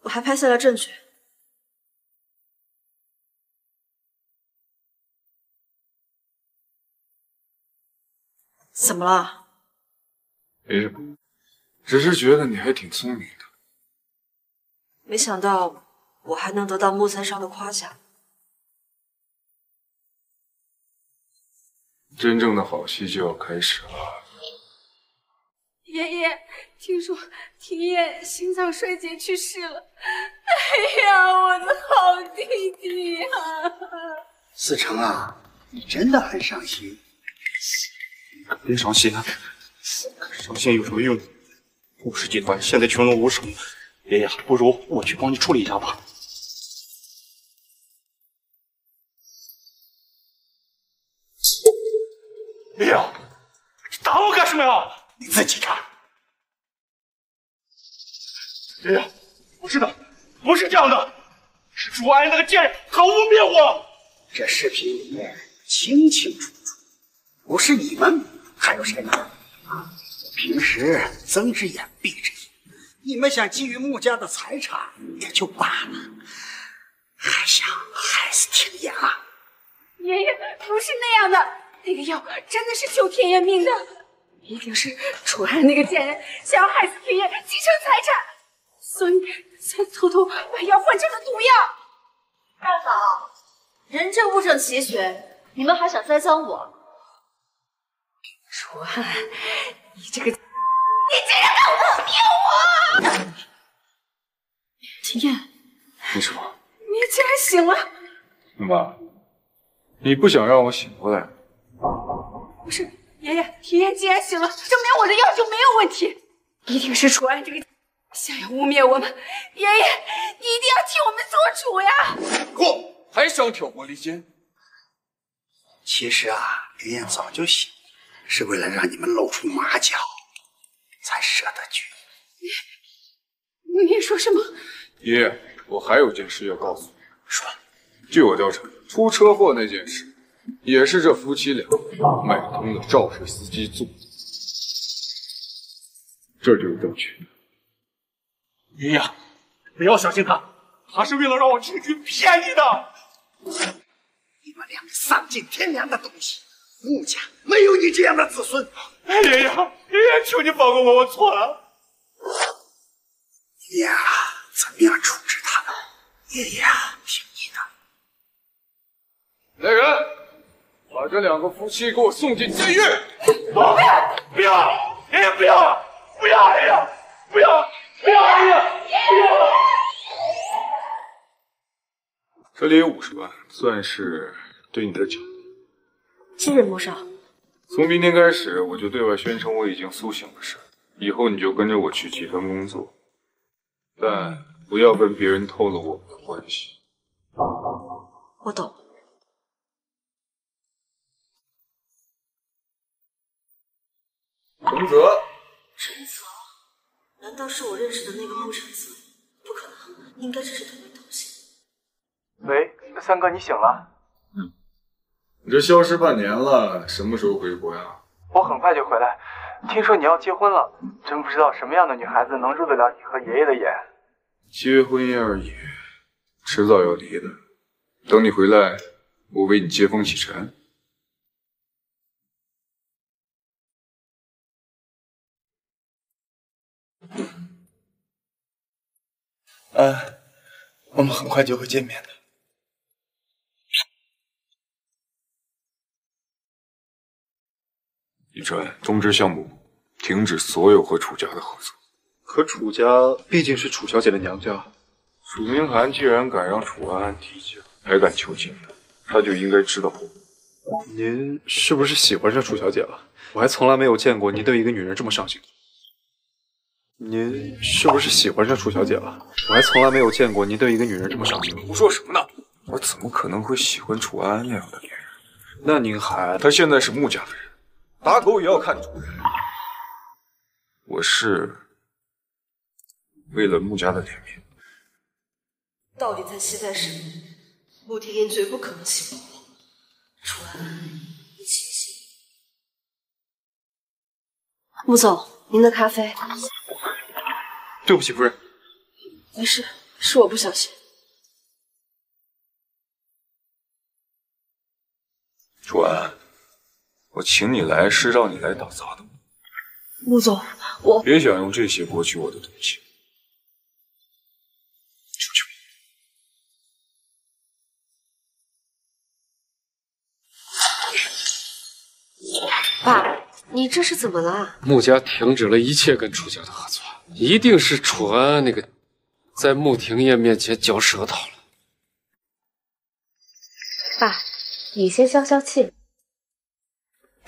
我还拍下了证据。怎么了？没什么，只是觉得你还挺聪明的。没想到我还能得到木三少的夸奖。真正的好戏就要开始了。爷爷，听说廷烨心脏衰竭去世了。哎呀，我的好弟弟呀！思成啊，你真的很伤心。[laughs] 别伤心，伤心有什么用？顾氏集团现在群龙无首，爷爷，不如我去帮你处理一下吧。爷爷，你打我干什么呀？你自己看。爷爷，不是的，不是这样的，是朱安那个贱人，他污蔑我。这视频里面清清楚楚，不是你们还有谁呢？啊，平时睁只眼闭只眼，你们想觊觎穆家的财产也就罢了，还想害死天爷啊？爷爷，不是那样的，那个药真的是救天爷命的，一定是楚安那个贱人想要害死天爷，继承财产。所以才偷偷把药换成了毒药。大嫂，人证物证齐全，你们还想栽赃我？楚安，你这个，你竟然敢污蔑我！秦燕，你什么。你竟然醒了！妈，你不想让我醒过来？不是，爷爷，秦燕既然醒了，证明我的药就没有问题。一定是楚安这个。想要污蔑我们，爷爷，你一定要替我们做主呀！过，还想挑拨离间？其实啊，林燕早就醒，是为了让你们露出马脚，才舍得去。你，你说什么？爷爷，我还有件事要告诉你。说，据我调查，出车祸那件事，也是这夫妻俩买通了肇事司机做的。这就是证据。爷爷，不要相信他，他是为了让我进去骗你的。你们两个丧尽天良的东西，穆家没有你这样的子孙。爷爷，爷爷，求你放过我，我错了。爷爷，怎么样处置他们？爷爷，听你的。来人，把这两个夫妻给我送进监狱。不要，不要，爷爷不要，不要，爷爷不要，不要，爷爷不要。这里有五十万，算是对你的奖。励。谢谢穆少。从明天开始，我就对外宣称我已经苏醒了事，以后你就跟着我去集团工作，但不要跟别人透露我们的关系。我懂。陈泽，陈泽，难道是我认识的那个穆陈泽？不可能，应该只是同名同姓。喂，三哥，你醒了？你这消失半年了，什么时候回国呀？我很快就回来。听说你要结婚了，真不知道什么样的女孩子能入得了你和爷爷的眼。结婚燕而已，迟早要离的。等你回来，我为你接风洗尘。嗯，我们很快就会见面的。李川，通知项目，停止所有和楚家的合作。可楚家毕竟是楚小姐的娘家，楚明寒既然敢让楚安安提亲，还敢求亲他，他就应该知道后果。您是不是喜欢上楚小姐了？我还从来没有见过您对一个女人这么上心。您是不是喜欢上楚小姐了？我还从来没有见过您对一个女人这么上心。胡说什么呢？我怎么可能会喜欢楚安安那样的女人？那您还……她现在是穆家的人，打狗也要看主人。我是为了穆家的脸面。到底在期待什么？穆天言绝不可能喜欢我。楚安，你清醒。穆总，您的咖啡。对不起，夫人。没事，是我不小心。楚安，我请你来是让你来打杂的吗？穆总，我别想用这些博取我的同情。出去爸，你这是怎么了？穆家停止了一切跟楚家的合作，一定是楚安安那个在穆廷烨面前嚼舌头了。爸，你先消消气。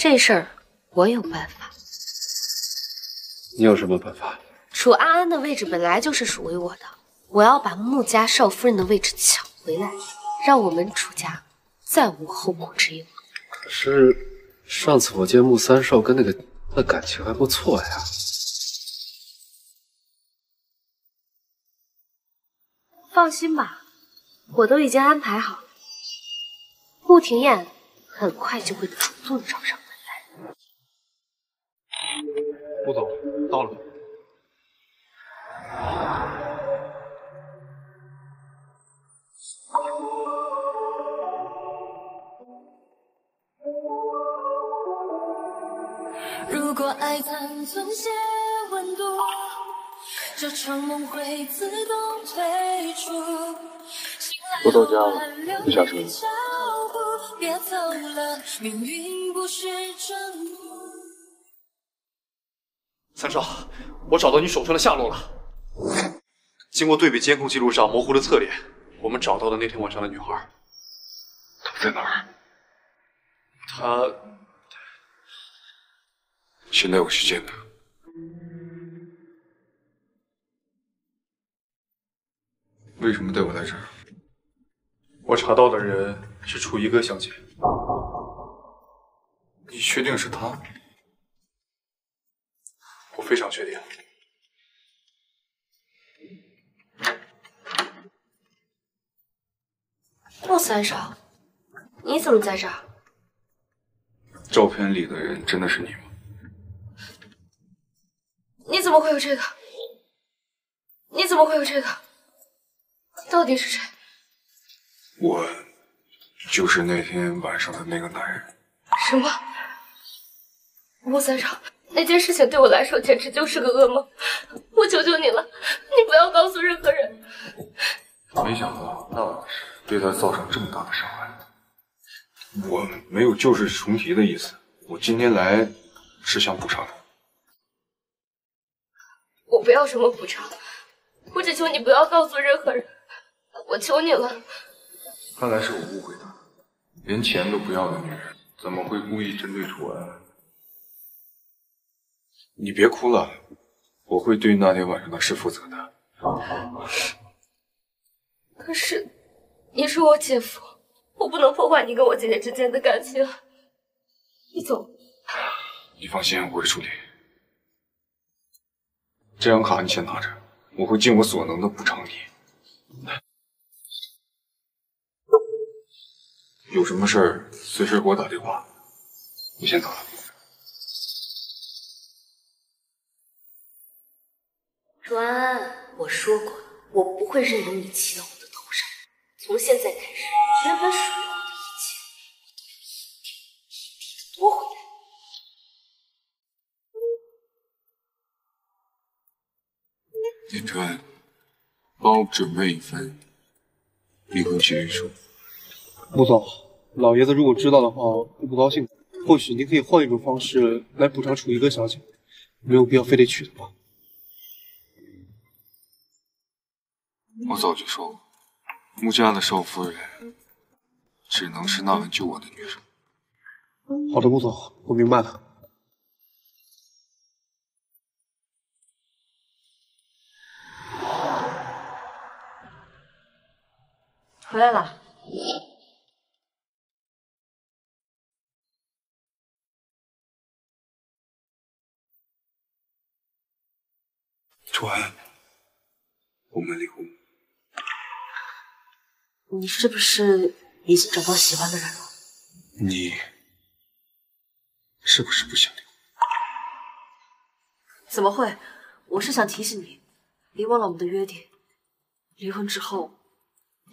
这事儿我有办法。你有什么办法？楚安安的位置本来就是属于我的，我要把穆家少夫人的位置抢回来，让我们楚家再无后顾之忧。可是上次我见穆三少跟那个那感情还不错呀。放心吧，我都已经安排好了，穆廷烨很快就会主动找上。穆总到了。如果爱残存些温度，这场梦会自动退出。我到家了，你下车了。别走了，命运不是真的。三少，我找到你手上的下落了。经过对比监控记录上模糊的侧脸，我们找到了那天晚上的女孩。她在哪儿？她现在我去见她。为什么带我来这儿？我查到的人是楚一哥小姐。你确定是她？我非常确定。莫三少，你怎么在这儿？照片里的人真的是你吗？你怎么会有这个？你怎么会有这个？到底是谁？我就是那天晚上的那个男人。什么？莫三少，那件事情对我来说简直就是个噩梦。我求求你了，你不要告诉任何人。没想到那对他造成这么大的伤害。我没有旧事重提的意思，我今天来是想补偿他。我不要什么补偿，我只求你不要告诉任何人，我求你了。看来是我误会他，连钱都不要的女人，怎么会故意针对楚安？你别哭了，我会对那天晚上的事负责的。可是你是我姐夫，我不能破坏你跟我姐姐之间的感情。你走。你放心，我会处理。这张卡你先拿着，我会尽我所能的补偿你。有什么事儿随时给我打电话。我先走了。楚安，我说过，我不会任由你骑到我的头上。从现在开始，原本属于我的一切，我都要一点一滴的夺回来。点川，帮我准备一份离婚协议书。穆总，老爷子如果知道的话会不高兴。或许您可以换一种方式来补偿楚一歌小姐，没有必要非得娶她吧。我早就说过，穆家的少夫人只能是那晚救我的女人。好的，穆总，我明白了。回来了。楚安，我们离婚。你是不是已经找到喜欢的人了？你是不是不想离婚？怎么会？我是想提醒你，别忘了我们的约定。离婚之后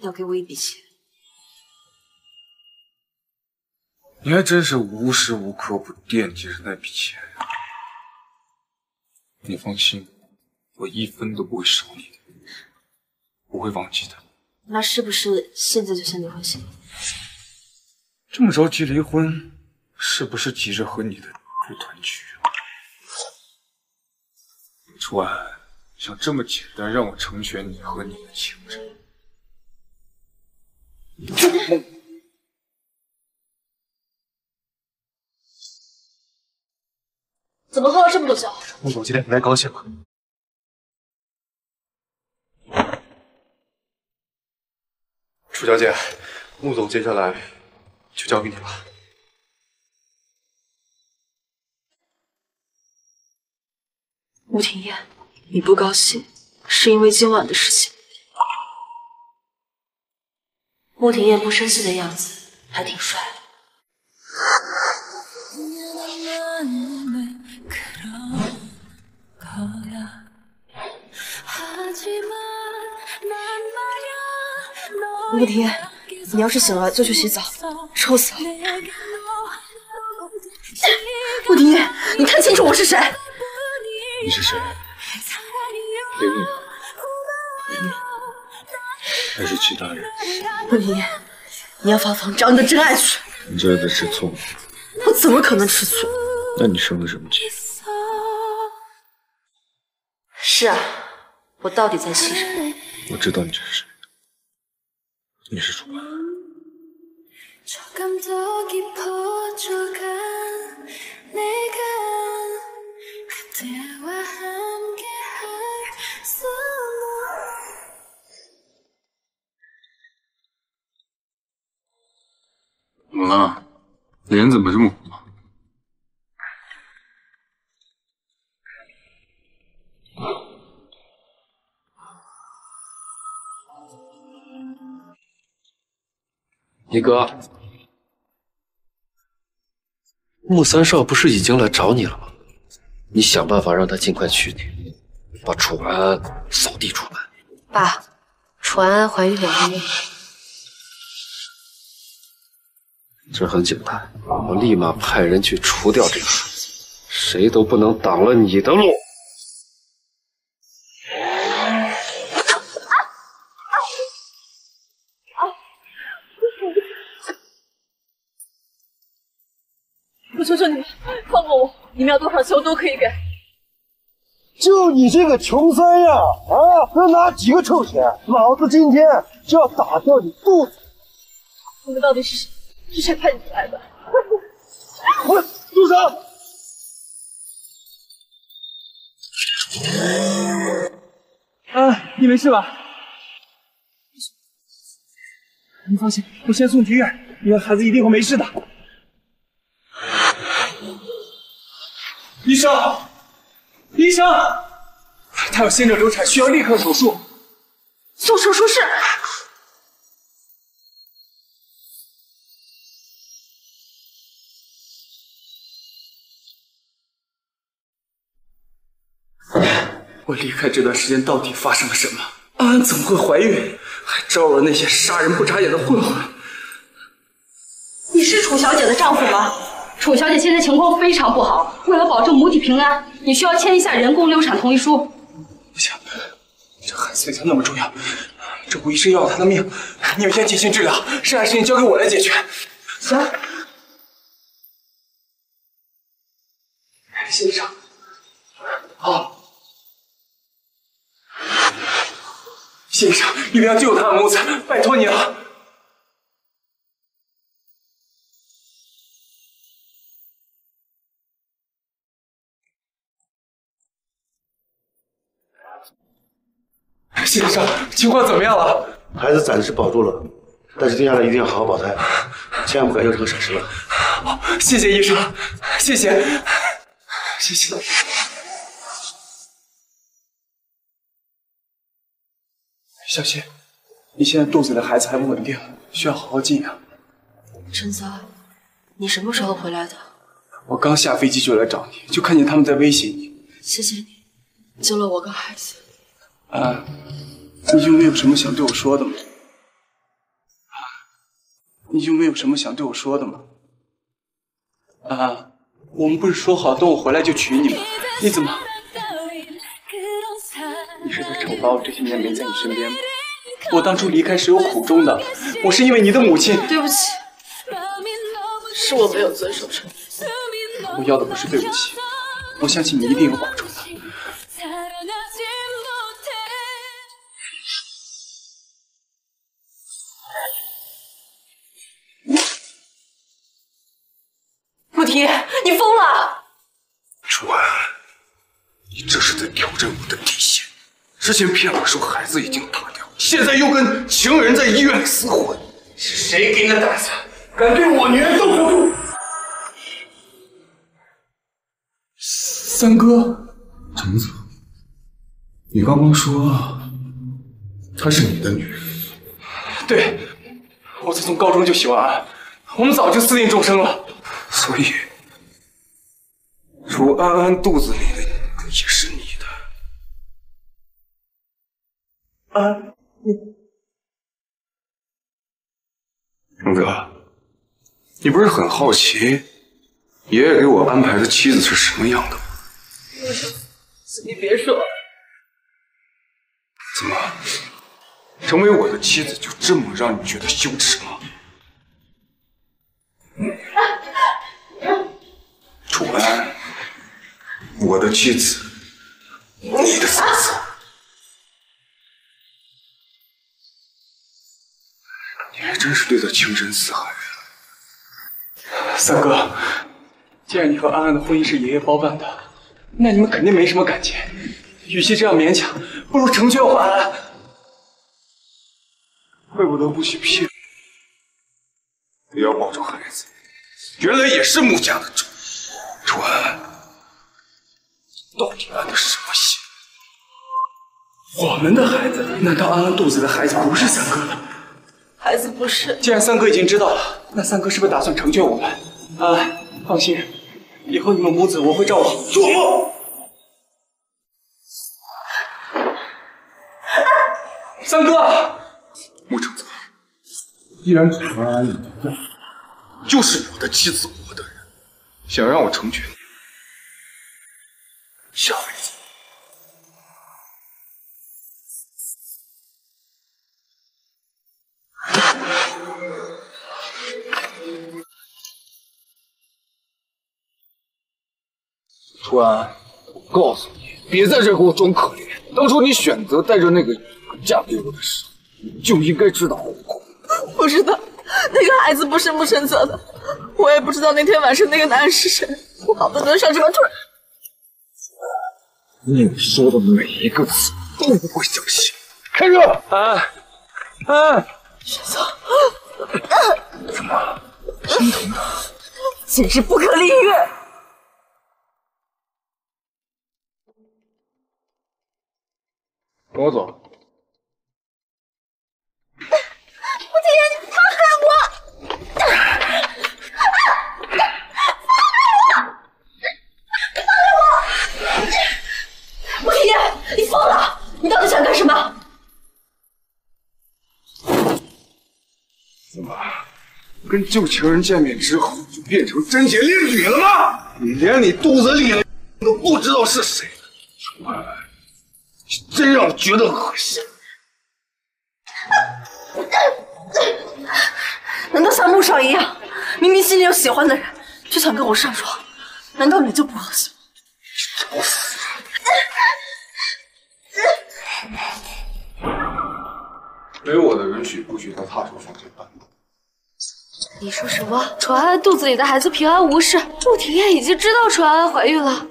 要给我一笔钱。你还真是无时无刻不惦记着那笔钱呀！你放心，我一分都不会少你的，不会忘记的。那是不是现在就先离婚协议？这么着急离婚，是不是急着和你的不团聚啊？楚安，想这么简单让我成全你和你的情人！怎么喝了这么多酒？穆总今天不太高兴了。楚小姐，穆总接下来就交给你了。穆庭燕，你不高兴是因为今晚的事情。穆庭燕不生气的样子还挺帅的。穆庭砚，你要是醒了就去洗澡，臭死了。穆庭砚，你看清楚我是谁。你是谁？林雨，林雨，还是其他人？穆庭砚，你要发疯找你的真爱去。你这是在吃醋吗？我怎么可能吃醋？那你生的什么气？是啊，我到底在气什么？我知道你是谁，你是主播。一哥，穆三少不是已经来找你了吗？你想办法让他尽快娶你，把楚安扫地出门。爸，楚安安怀孕两个月，这很简单，我立马派人去除掉这个孩子，谁都不能挡了你的路。求求你们放过我，你们要多少钱我都可以给。就你这个穷三样啊，能拿几个臭钱？老子今天就要打掉你肚子！你们到底是谁？是谁派你们来的？我住手！啊，你没事吧？你放心，我先送去医院，你的孩子一定会没事的。医生，医生，他有先兆流产，需要立刻手术。做手术室。我离开这段时间到底发生了什么？安安怎么会怀孕？还招惹那些杀人不眨眼的混混？你是楚小姐的丈夫吗？楚小姐现在情况非常不好，为了保证母体平安，你需要签一下人工流产同意书。不行，这孩子对她那么重要，这吴医生要了她的命，你们先进行治疗，剩下的事情交给我来解决。行。谢医生。好。谢医生，一定要救他的母子，拜托你了。谢医生，情况怎么样了？孩子暂时保住了，但是接下来一定要好好保胎，千万不敢有任何闪失了。好，谢谢医生，谢谢，谢谢。小谢，你现在肚子里的孩子还不稳定，需要好好静养。陈泽，你什么时候回来的？我刚下飞机就来找你，就看见他们在威胁你。谢谢你，救了我跟孩子。安，你就没有什么想对我说的吗？你就没有什么想对我说的吗？安，我们不是说好等我回来就娶你吗？你怎么？你是在惩罚我这些年没在你身边吗？我当初离开是有苦衷的，我是因为你的母亲。对不起，是我没有遵守承诺。我要的不是对不起，我相信你一定有保重的。你，你疯了！楚安，你这是在挑战我的底线。之前骗我说孩子已经打掉，现在又跟情人在医院里厮混，是谁给你的胆子，敢对我女人动手？三哥，橙子，你刚刚说她是你的女人，对，我自从高中就喜欢安，我们早就私定终生了。所以楚安安肚子里的也是你的。安，你橙子，你不是很好奇爷爷给我安排的妻子是什么样的吗？你别说，怎么，成为我的妻子就这么让你觉得羞耻吗？楚安，我的妻子，你的嫂子，你还真是对她情深似海啊！三哥，既然你和安安的婚姻是爷爷包办的，那你们肯定没什么感情。与其这样勉强，不如成全我安安。怪不得不许骗我，要保住孩子。原来也是穆家的种。楚安，到底安的什么心？我们的孩子？难道安安肚子里的孩子不是三哥的？孩子不是。既然三哥已经知道了，那三哥是不是打算成全我们？安安，放心，以后你们母子我会照顾。做梦！三哥，穆成泽，既然楚安安已经就是我的妻子，我的人，想让我成全你，下辈子。楚安，我告诉你，别在这给我装可怜。当初你选择带着那个嫁给我的时候，你就应该知道后果。不知道，[laughs] 那个孩子不是穆晨泽的，我也不知道那天晚上那个男人是谁。我好不容易上这么突然，你说的每一个字都不会相信。开车！啊啊，沈泽，怎么心疼的？简直不可理喻！跟我走。穆天言，他害我！放开我！放开我穆天言，你疯了！你到底想干什么？怎么，跟旧情人见面之后就变成贞洁烈女了吗？你连你肚子里的都不知道是谁，楚安，你真让我觉得恶心。[laughs] 难道像穆少一样，明明心里有喜欢的人，却想跟我上床？难道你就不恶心吗？找死！[laughs] 没有我的允许，不许他踏出房间半步。你说什么？楚安安肚子里的孩子平安无事，穆廷烨已经知道楚安安怀孕了。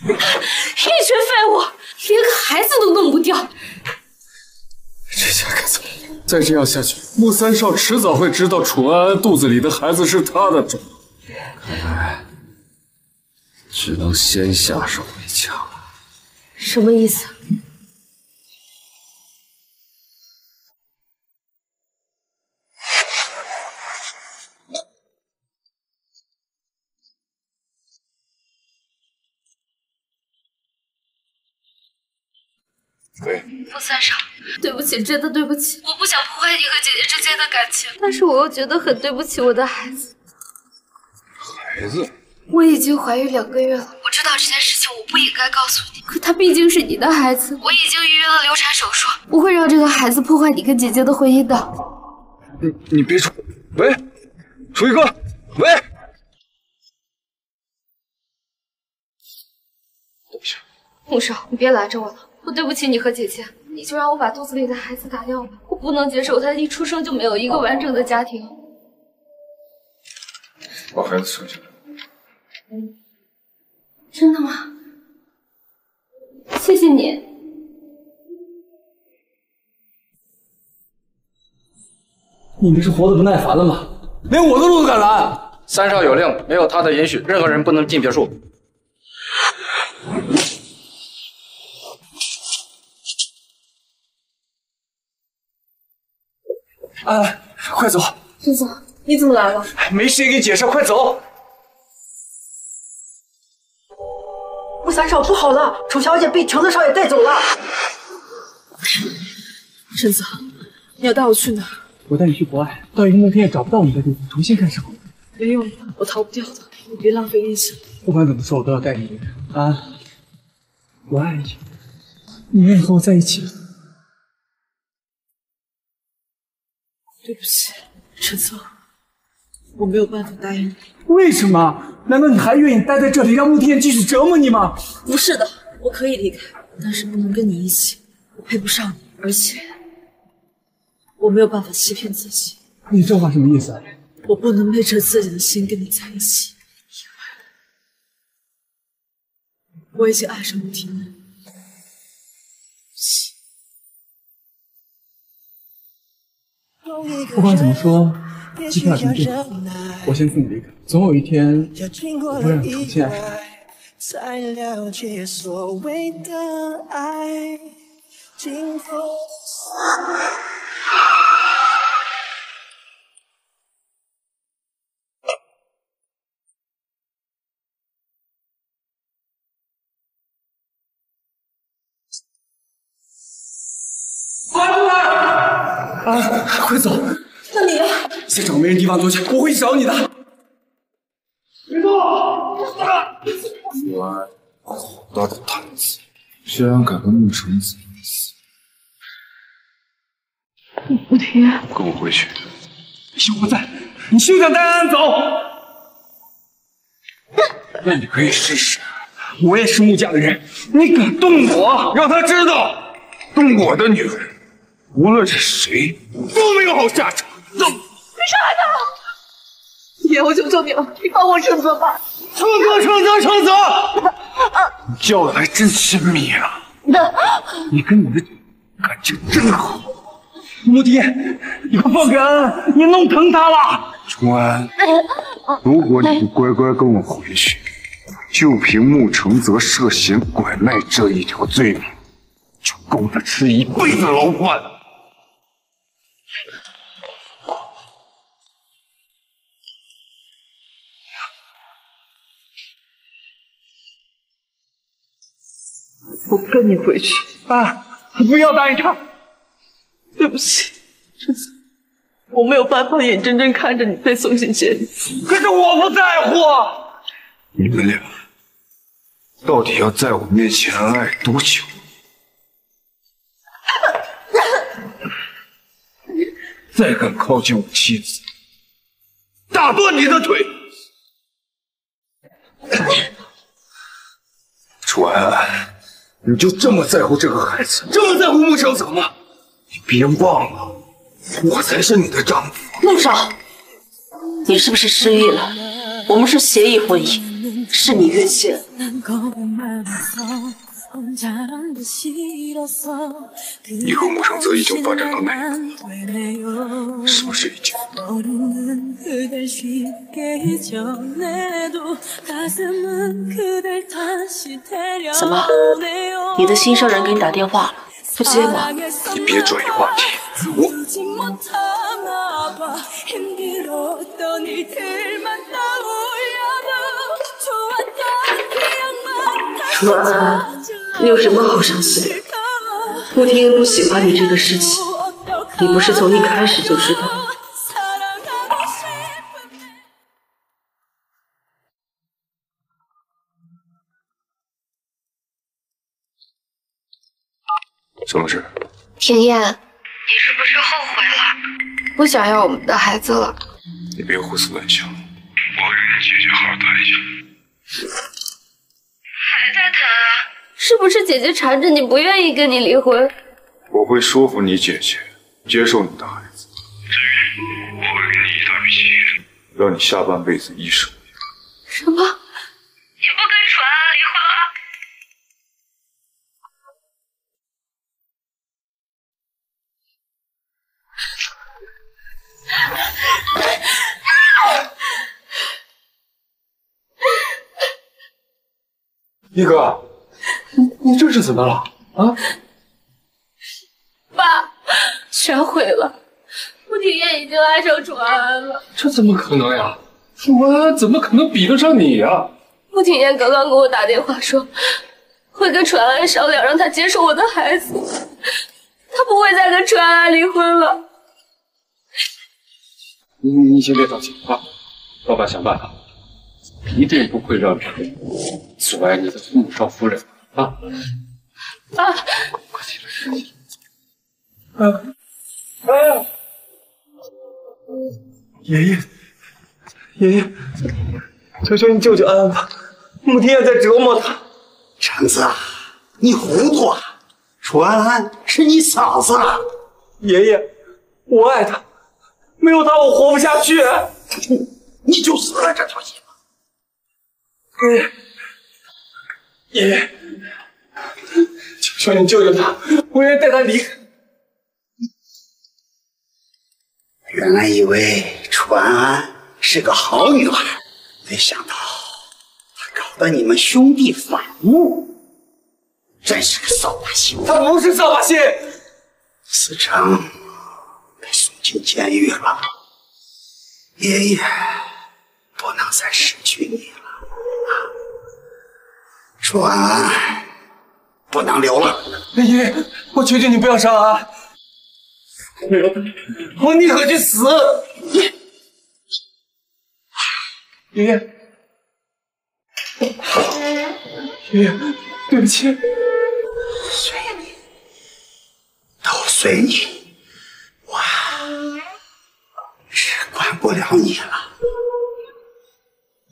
[laughs] 一群废物，连个孩子都弄不掉。这下该怎么办？再这样下去，穆三少迟早会知道楚安安肚子里的孩子是他的种。看来只能先下手为强了。什么意思？喂，穆三少，对不起，真的对不起，我不想破坏你和姐姐之间的感情，但是我又觉得很对不起我的孩子。孩子，我已经怀孕两个月了，我知道这件事情我不应该告诉你，可他毕竟是你的孩子，我已经预约了流产手术，不会让这个孩子破坏你跟姐姐的婚姻的。你你别出，喂，楚一哥，喂，穆少，你别拦着我了，我对不起你和姐姐，你就让我把肚子里的孩子打掉吧，我不能接受他一出生就没有一个完整的家庭。把孩子生下来。真的吗？谢谢你。你们是活得不耐烦了吗？连我的路都敢拦！三少有令，没有他的允许，任何人不能进别墅。安，快走！沈总，你怎么来了？没时间给你解释，快走！穆三少不好了，楚小姐被橙子少爷带走了。沈子，你要带我去哪儿？我带你去国外，到一个穆天也找不到你的地方，重新开始。没用，我逃不掉的，你别浪费力气了。不管怎么说，我都要带你一个人。安，我爱你，你愿意和我在一起吗？对不起，陈总，我没有办法答应你。为什么？难道你还愿意待在这里，让穆天继续折磨你吗？不是的，我可以离开，但是不能跟你一起，我配不上你，而且我没有办法欺骗自己。你这话什么意思？我不能昧着自己的心跟你在一起，因为我已经爱上穆天不管怎么说，机票先订，我先送你离开。总有一天，我会让你重新爱上我。才了解所谓的爱，经过。啊，快走！那你呢？先找个没人地方躲起来，我会去找你的。别动！楚安，好大的胆子，居然敢跟穆橙子死！穆天，跟我回去。有我在，你。休想带安安走！那你。可以试试。我也是穆家的人，你。敢动我，让他知道，动我的女人，无论是谁都没有好下场。动！你上来的！爷，我求求你了，你放我承泽吧！承泽，承责，承责！你叫的还真亲密啊！你跟你的感情真好。穆迪，你快放开安，你弄疼他了。楚安，如果你不乖乖跟我回去，就凭穆承泽涉嫌拐卖这一条罪名，就够他吃一辈子牢饭。我跟你回去。爸！你不要答应他。对不起，这次，我没有办法眼睁睁看着你被送进监狱。可是我不在乎。你们俩到底要在我面前恩爱多久？再敢靠近我妻子，打断你的腿！楚安安，你就这么在乎这个孩子，这么在乎穆承泽吗？你别忘了，我才是你的丈夫。穆少，你是不是失忆了？我们是协议婚姻，是你越线。你和穆承泽已经发展到哪一步？是不是已经？怎么？你的心上人给你打电话了，不接吗？你别转移话题，我。你有什么好伤心的？穆天不喜欢你这个事情，你不是从一开始就知道吗？什么事？田燕，你是不是后悔了？不想要我们的孩子了？你别胡思乱想，我跟姐姐好好谈一下。还在谈啊？是不是姐姐缠着你不愿意跟你离婚？我会说服你姐姐接受你的孩子。至于我会给你一套协议，让你下半辈子衣食无忧。什么？你不跟楚安安离婚了？一哥，你你这是怎么了？啊？爸，全毁了。穆庭燕已经爱上楚安安了。这怎么可能呀？楚安安怎么可能比得上你呀？穆庭燕刚刚给我打电话说，会跟楚安安商量，让他接受我的孩子。他不会再跟楚安安离婚了。你你先别着急啊，爸爸想办法，一定不会让人阻碍你的父母少夫人啊！爸，快起来！啊啊！爷爷，爷爷，求求你救救安安吧！母亲也在折磨他。橙子，你糊涂啊！楚安安是你嫂子。爷爷，我爱她，没有她我活不下去。你就死了这条心吧。爷爷，求求你救救她，我愿意带她离开。原来以为楚安安是个好女孩，没想到她搞得你们兄弟反目，真是个扫把星。她不是扫把星，思成被送进监狱了，爷爷不能再失去你了。楚安安不能留了。爷爷，我求求你不要伤安。没有，我宁可去死。爷爷，爷爷，对不起。随你，都随你，我是管不了你了。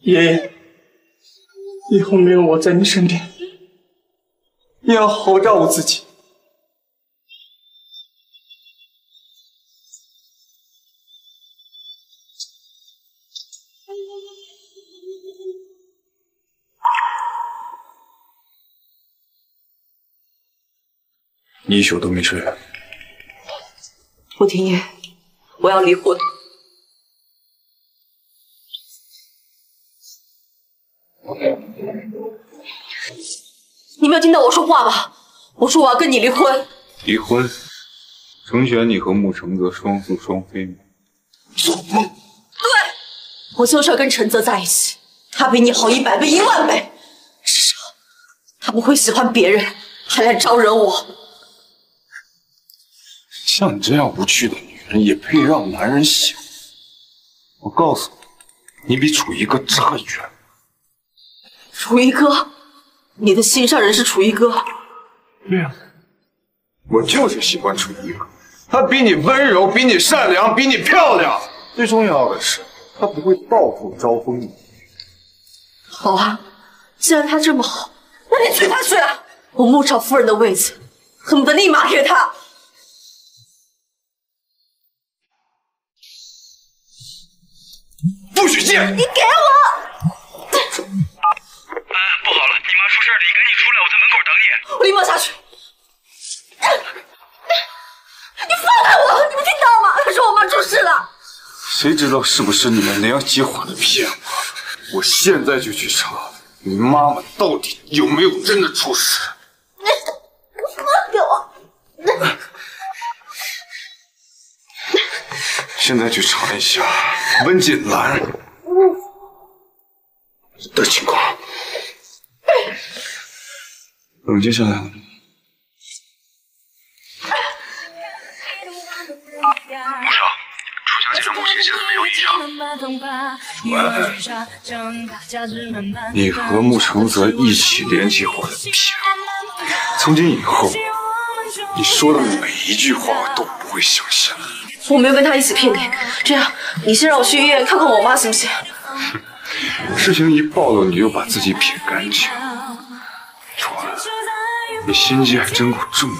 爷爷，以后没有我在你身边，你要好好照顾自己。你一宿都没睡。穆庭烨，我要离婚。没有听到我说话吧？我说我要跟你离婚。离婚，成全你和穆承泽双宿双飞吗？做梦！对我就是要跟陈泽在一起，他比你好一百倍、一万倍，至少他不会喜欢别人，还来招惹我。像你这样无趣的女人，也配让男人喜欢？我告诉你，你比楚一哥差远了。楚一哥，你的心上人是楚一哥。对呀，我就是喜欢楚一哥，他比你温柔，比你善良，比你漂亮。最重要的是，他不会到处招蜂引雨。好啊，既然他这么好，那你娶他去啊！我穆少夫人的位子，恨不得立马给他。不许进！你给我！不妈出事了，你赶紧出来，我在门口等你。我立马下去。你放开我！你们听到吗？他说我妈出事了。谁知道是不是你们那样结伙的骗我？我现在就去查，你妈妈到底有没有真的出事？你放开我！现在去查一下温锦兰的情况。冷静下来了吗？穆少，楚小姐的母亲现在没有异样。你和穆承泽一起联系伙的骗我，从今以后，你说的每一句话我都不会相信了。我没有跟他一起骗你，这样你先让我去医院看看我妈行不行？事情一暴露，你就把自己撇干净。楚安，你心机还真够重的。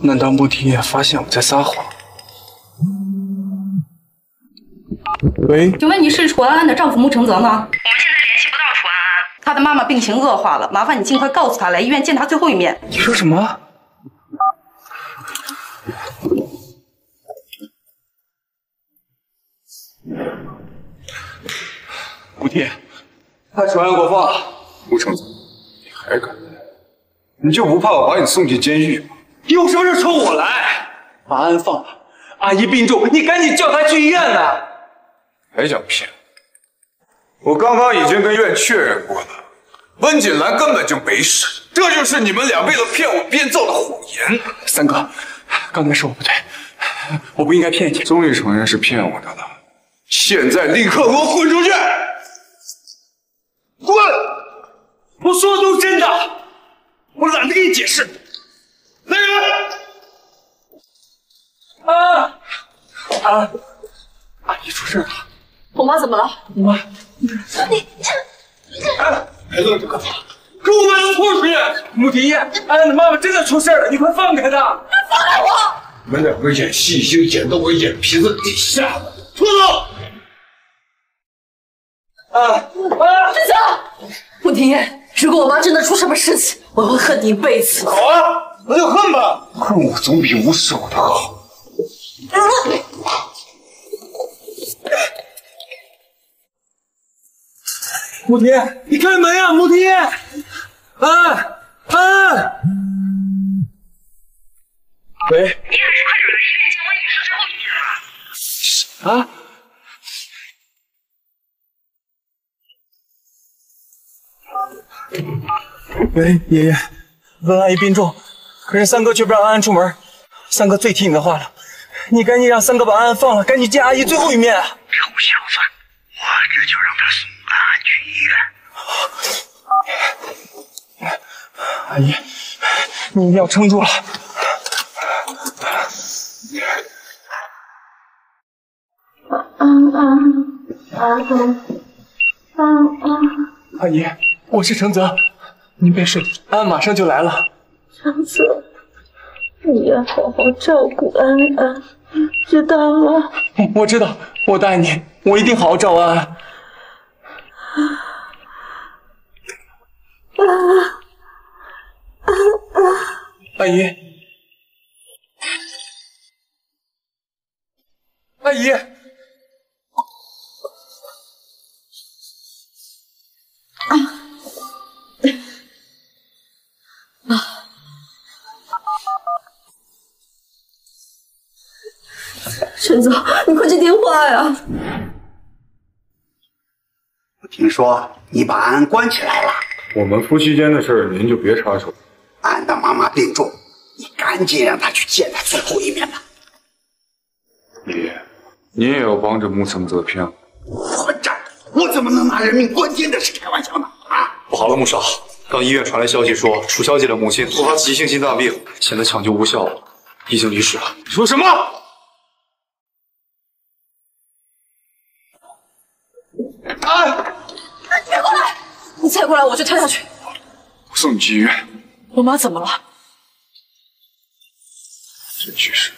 难道穆庭烨发现我在撒谎？喂，请问你是楚安安的丈夫穆承泽吗？我们现在联系不到楚安安，她的妈妈病情恶化了，麻烦你尽快告诉她来医院见她最后一面。你说什么？穆庭，把楚安给我放了。吴承泽，你还敢来？你就不怕我把你送进监狱吗？有什么事冲我来？把安放了，阿姨病重，你赶紧叫她去医院呐！还想骗我？我刚刚已经跟院确认过了，温锦兰根本就没事，这就是你们俩为了骗我编造的谎言。三哥，刚才是我不对，我不应该骗你。终于承认是骗我的了，现在立刻给我滚出去！滚！我说的都是真的，我懒得跟你解释。来人！啊啊！阿姨出事了！我妈怎么了？我妈，你你哎，还愣着干嘛？给我把他拖出去！穆庭烨，安安的妈妈真的出事了，你快放开她！放开我！你们两个演戏已经演到我眼皮子底下了，拖走！啊啊！志强，穆庭烨，如果我妈真的出什么事情，我会恨你一辈子。好啊，那就恨吧，恨我总比无视我的好。穆庭，你开门呀，穆庭！安安，喂，你还是快点来医院见温女士最后一面吧。啊？喂，爷爷，温阿姨病重，可是三哥却不让安安出门。三哥最听你的话了，你赶紧让三哥把安安放了，赶紧见阿姨最后一面。臭小子，我这就让他送安安去医院。阿姨，你一定要撑住了。安安，安安，安安，阿姨。我是承泽，您别睡，安安马上就来了。承泽，你要好好照顾安安，知道吗？我知道，我答应你，我一定好好照顾安安。阿姨，阿姨，陈总，你快接电话呀！我听说你把安安关起来了，我们夫妻间的事儿您就别插手。安的妈妈病重，你赶紧让她去见她最后一面吧。爷，您也要帮着木森泽片。混账！我怎么能拿人命关天的事开玩笑呢？啊不好了，穆少，刚医院传来消息说，楚小姐的母亲突发急性心脏病，现在抢救无效了，已经离世了。你说什么？安，别过来！你再过来，我就跳下去。我送你去医院。我妈怎么了？真去世。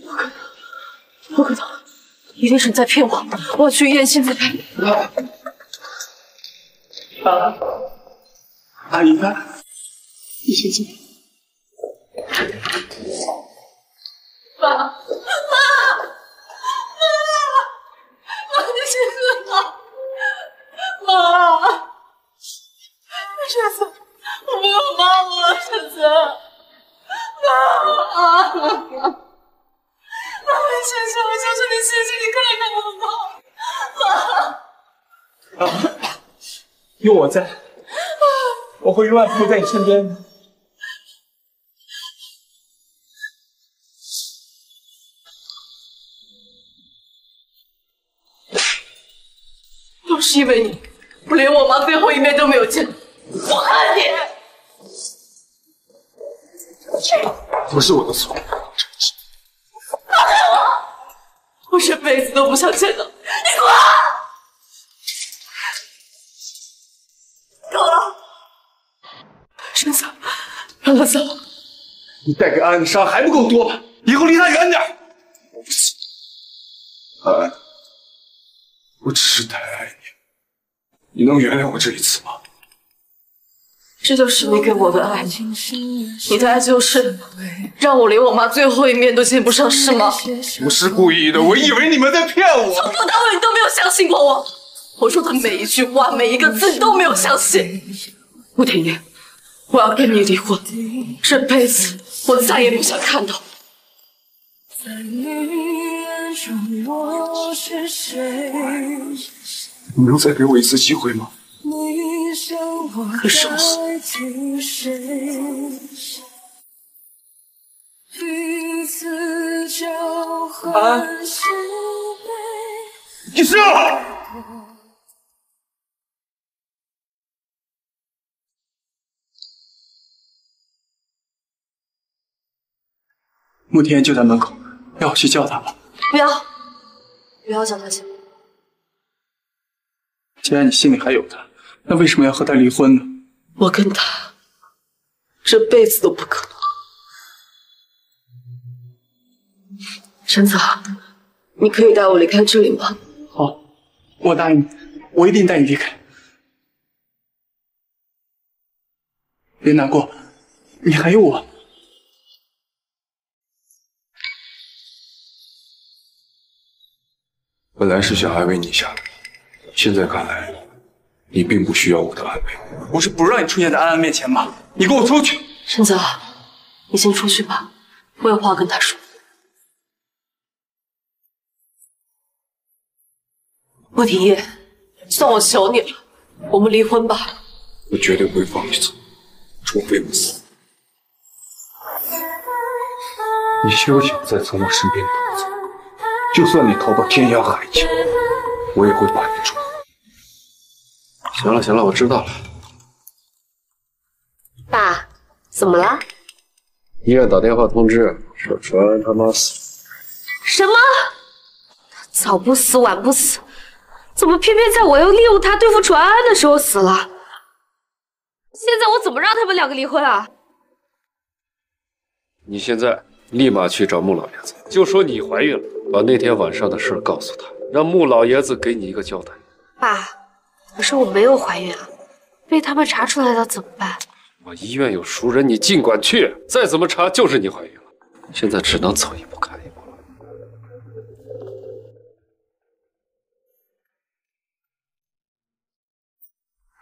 不可能，不可能一定是你在骗我！我要去医院现在拍。啊，阿姨，你先进。妈，妈，妈，妈，你醒醒啊！妈，陈泽，我没有妈了，陈泽，妈，妈，你醒醒，我求求你醒醒，你看看我妈，妈，有我在，我会永远陪在你身边的。都是因为你，我连我妈最后一面都没有见，我恨你！不是我的错，放开我！我这辈子都不想见到你，你滚！让他走。你带给安安的伤还不够多吗？以后离他远点。我不信，安安，我只是太爱你，你能原谅我这一次吗？这就是你给我的爱？你的爱就是让我连我妈最后一面都见不上，是吗？不是故意的，我以为你们在骗我。从头到尾你都没有相信过我，我说的每一句话、每一个字你都没有相信。穆天野，我要跟你离婚，这辈子我再也不想看到。你眼中我是谁？你能再给我一次机会吗？你想我可是我代替谁？彼此交换是悲。你是穆天就在门口，让我去叫他吧。不要，不要叫他进来。既然你心里还有他，那为什么要和他离婚呢？我跟他这辈子都不可能。陈泽，你可以带我离开这里吗？好，我答应你，我一定带你离开。别难过，你还有我。本来是想安慰你一下的，现在看来，你并不需要我的安慰。我是不让你出现在安安面前吗？你给我出去！沈泽，你先出去吧，我有话跟他说。穆廷烨，算我求你了，我们离婚吧。我绝对不会放你走，除非我死。你休想再从我身边逃走，就算你逃到天涯海角，我也会把你抓。行了行了，我知道了。爸，怎么了？医院打电话通知，说传安安他妈死。什么？早不死晚不死，怎么偏偏在我要利用他对付楚安安的时候死了？现在我怎么让他们两个离婚啊？你现在立马去找穆老爷子，就说你怀孕了，把那天晚上的事告诉他，让穆老爷子给你一个交代。爸，可是我没有怀孕啊，被他们查出来了怎么办？我医院有熟人，你尽管去，再怎么查就是你怀孕了。现在只能走一步看一步了。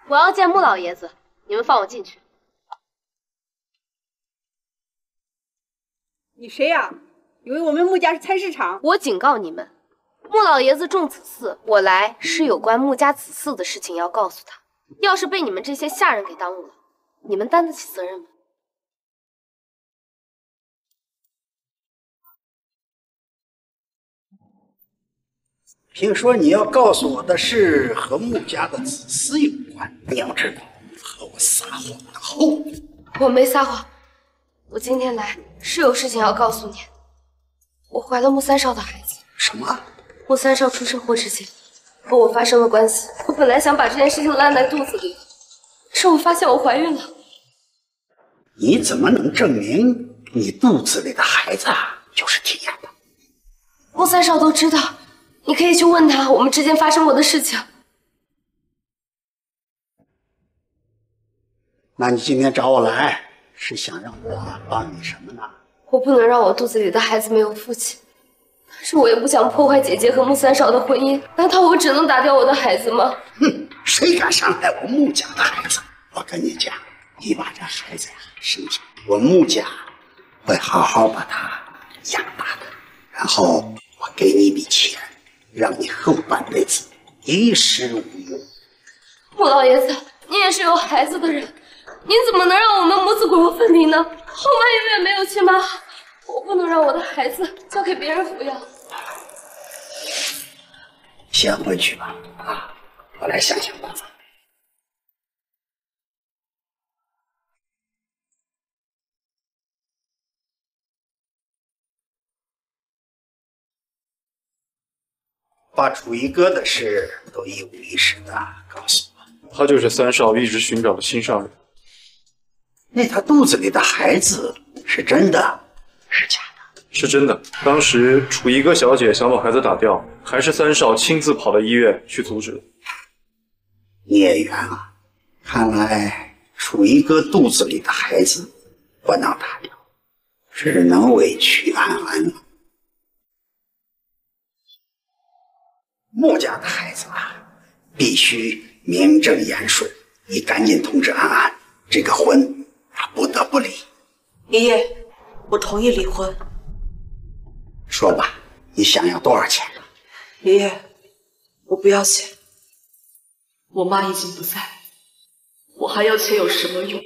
我要见穆老爷子，你们放我进去。你谁呀、以为我们穆家是菜市场？我警告你们，穆老爷子重此寺，我来是有关穆家此寺的事情要告诉他。要是被你们这些下人给耽误了，你们担得起责任吗？听说你要告诉我的事和穆家的子嗣有关，你要知道，和我撒谎的后果。我没撒谎，我今天来是有事情要告诉你。我怀了穆三少的孩子。什么？穆三少出车祸之前和我发生了关系。我本来想把这件事情烂在肚子里，可是我发现我怀孕了。你怎么能证明你肚子里的孩子啊就是体验的？穆三少都知道，你可以去问他我们之间发生过的事情。那你今天找我来是想让我帮你什么呢？我不能让我肚子里的孩子没有父亲，但是我也不想破坏姐姐和穆三少的婚姻。难道我只能打掉我的孩子吗？哼，谁敢伤害我穆家的孩子？我跟你讲，你把这孩子呀生下，我穆家会好好把他养大的，然后我给你一笔钱，让你后半辈子衣食无忧。穆老爷子，你也是有孩子的人，您怎么能让我们母子骨肉分离呢？后妈永远没有亲妈，我不能让我的孩子交给别人抚养。先回去吧，啊，我来想想办法。把楚一哥的事都一五一十的告诉我。他就是三少一直寻找的心上人。那他肚子里的孩子是真的，是假的？是真的。当时楚一哥小姐想把孩子打掉，还是三少亲自跑到医院去阻止的。孽缘啊！看来楚一哥肚子里的孩子不能打掉，只能委屈安安了。穆家的孩子啊，必须名正言顺。你赶紧通知安安，这个婚他不得不离。爷爷，我同意离婚。说吧，你想要多少钱？爷爷，我不要钱。我妈已经不在，我还要钱有什么用？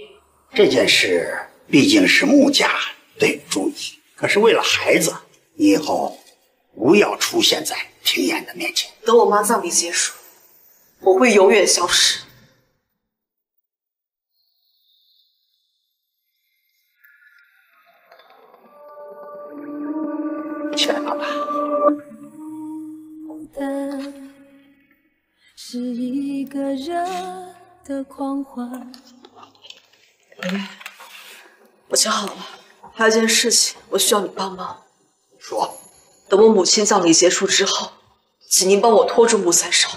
这件事毕竟是穆家对主意，可是为了孩子，你以后不要出现在庭言的面前。等我妈葬礼结束，我会永远消失。的是一个人的狂欢。我想好了，还有件事情，我需要你帮忙。说，等我母亲葬礼结束之后，请您帮我拖住穆三少，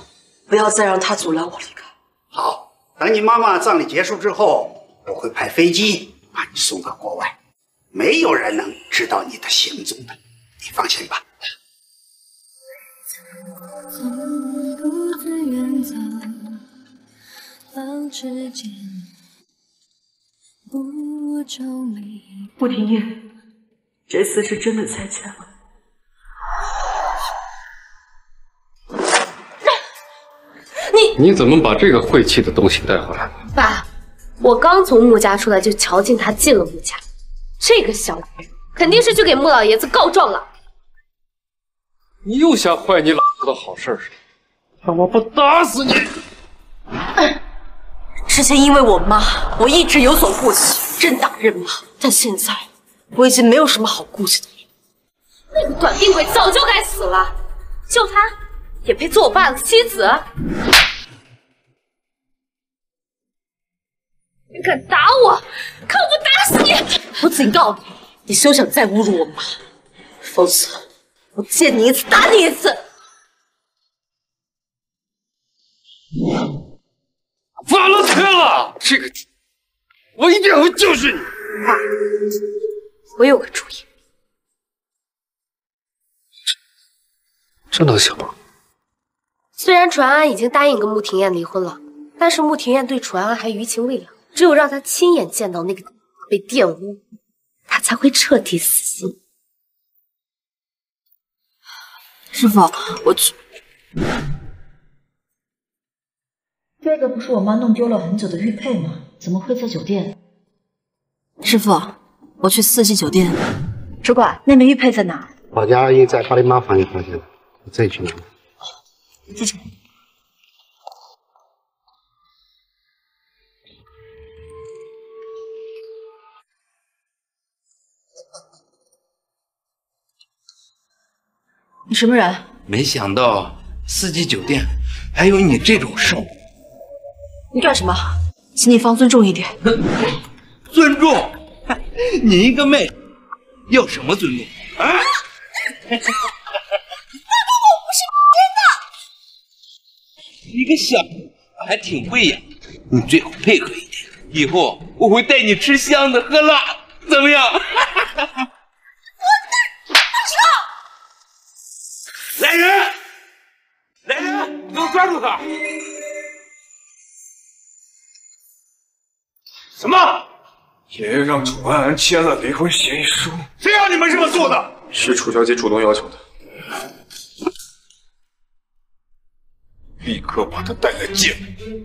不要再让他阻拦我离开。好，等你妈妈葬礼结束之后，我会派飞机把你送到国外，没有人能知道你的行踪的，你放心吧。独自远走，方知间不廷烨，这次是真的再见了。你你怎么把这个晦气的东西带回来了？爸，我刚从穆家出来，就瞧见他进了穆家，这个小人肯定是去给穆老爷子告状了。你又想坏你老子的好事是吧？看我不打死你！之前因为我妈，我一直有所顾忌，任打任骂。但现在我已经没有什么好顾忌的了。那个短命鬼早就该死了，就他也配做我爸的妻子？你敢打我，看我不打死你！我警告你，你休想再侮辱我妈，否则我见你一次打你一次。完了天了！这个，我一定会教训你。爸，我有个主意。这能行吗？虽然楚安安已经答应跟穆庭燕离婚了，但是穆庭燕对楚安安还余情未了。只有让他亲眼见到那个被玷污，他才会彻底死心。师傅，我去。这个不是我妈弄丢了很久的玉佩吗？怎么会在酒店？师傅，我去四季酒店。主管，那枚玉佩在哪？保洁阿姨在八零八房间发现的，我自己去拿。谢谢。你什么人？没想到四季酒店还有你这种事。你干什么？请你放尊重一点。[laughs] 尊重？你一个妹，要什么尊重？啊！大哥，我不是真的。你个小还挺会演，你最好配合一点。以后我会带你吃香的喝辣，怎么样？我大少。来人！来人！给我抓住他！什么？爷爷让楚安安签了离婚协议书。谁让你们这么做的？是楚小姐主动要求的。立刻把她带来见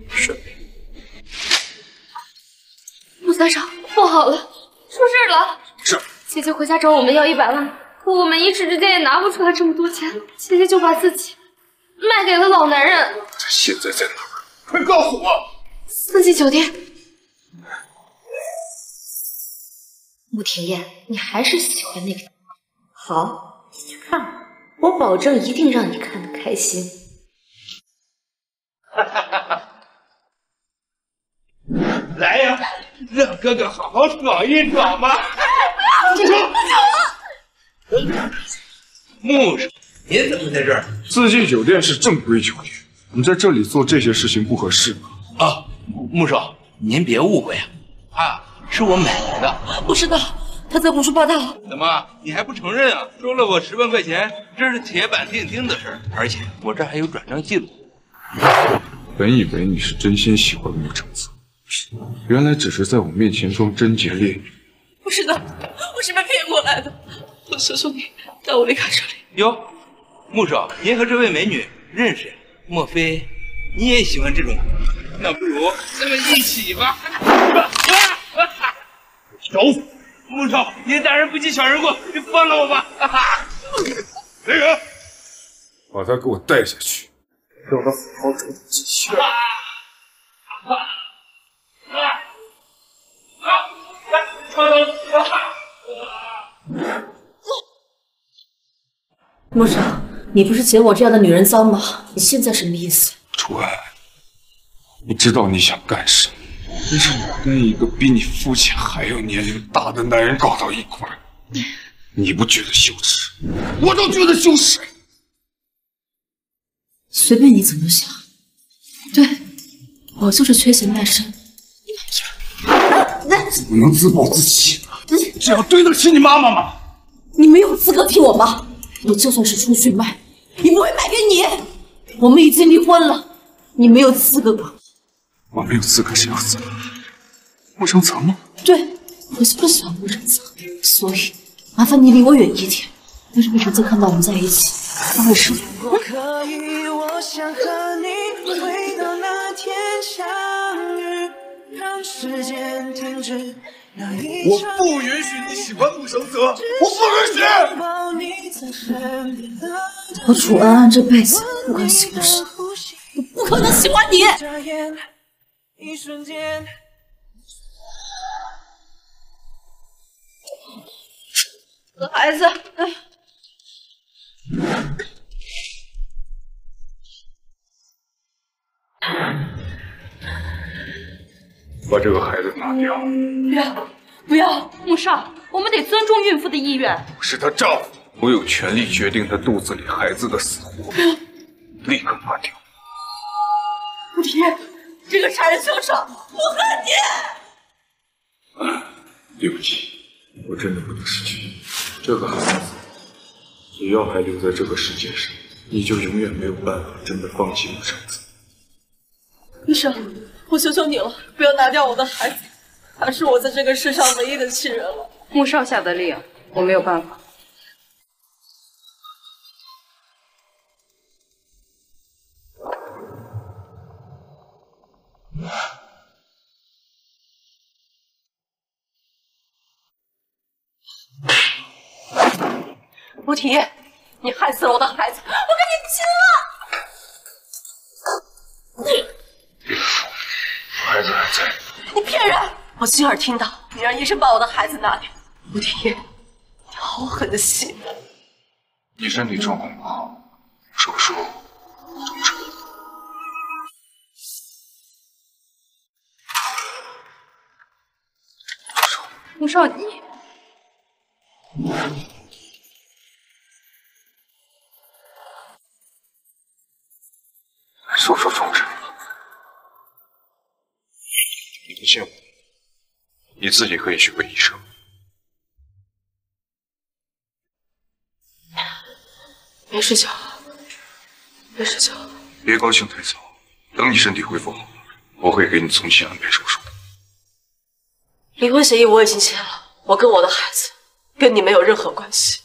是。穆三少，不好了，出事了！是。姐姐回家找我们要一百万。可我们一时之间也拿不出来这么多钱，姐姐就把自己卖给了老男人。他现在在哪儿？快告诉我！四季酒店。穆田燕，你还是喜欢那个？好，你去看，我保证一定让你看得开心。哈哈哈来呀，让哥哥好好爽一爽吧！住手！不穆少，您怎么在这儿？四季酒店是正规酒店，你在这里做这些事情不合适吧？啊，穆少，您别误会啊，他是我买来的。不知道，他在胡说八道。怎么，你还不承认啊？收了我十万块钱，这是铁板钉钉的事儿，而且我这还有转账记录。本以为你是真心喜欢穆承泽，原来只是在我面前装贞洁烈女。不是的，我是被骗过来的。我求求你，带我离开这里。哟，穆少，您和这位美女认识？莫非你也喜欢这种？那不如咱们一起吧。[laughs] 小子，穆少，您大人不计小人过，你放了我吧。来人，把他给我带下去，让他好好受记下。穆少，你不是嫌我这样的女人脏吗？你现在什么意思？楚安，我知道你想干什么，但是我跟一个比你父亲还要年龄大的男人搞到一块儿，[laughs] 你不觉得羞耻？我都觉得羞耻。随便你怎么想，对我就是缺钱卖身。怎么能自暴自弃呢？你这样对得起你妈妈吗？你没有资格替我妈。我就算是出去卖，也不会卖给你。我们已经离婚了，你没有资格管我。没有资格这样子。穆承泽吗？对，我就是喜欢穆承泽，所以麻烦你离我远一点。要是穆承泽看到我们在一起，他会失望。我可以，我想和你回到那天相遇，让时间停止。我不允许你喜欢穆承泽，我不允许！我楚安安这辈子不管喜欢谁，都不可能喜欢你。死孩子！把这个孩子拿掉。不要不要，穆少，我们得尊重孕妇的意愿。我是她丈夫，我有权利决定她肚子里孩子的死活。立刻拿掉。穆提，这个杀人凶手，我恨你！对不起，我真的不能失去你这个孩子。只要还留在这个世界上，你就永远没有办法真的放弃我上子。医生，我求求你了，不要拿掉我的孩子，他是我在这个世上唯一的亲人了。穆少下的令，我没有办法。穆提，你害死了我的孩子，我跟你亲了！孩子还在。你骗人！我亲耳听到你让医生把我的孩子拿掉。吴婷，你好狠的心！你身体状况不好，手术中止。穆少，你手术终止。你不信我，你自己可以去问医生。没事就好，没事就好。别高兴太早，等你身体恢复好了，我会给你重新安排手术的。离婚协议我已经签了，我跟我的孩子跟你没有任何关系。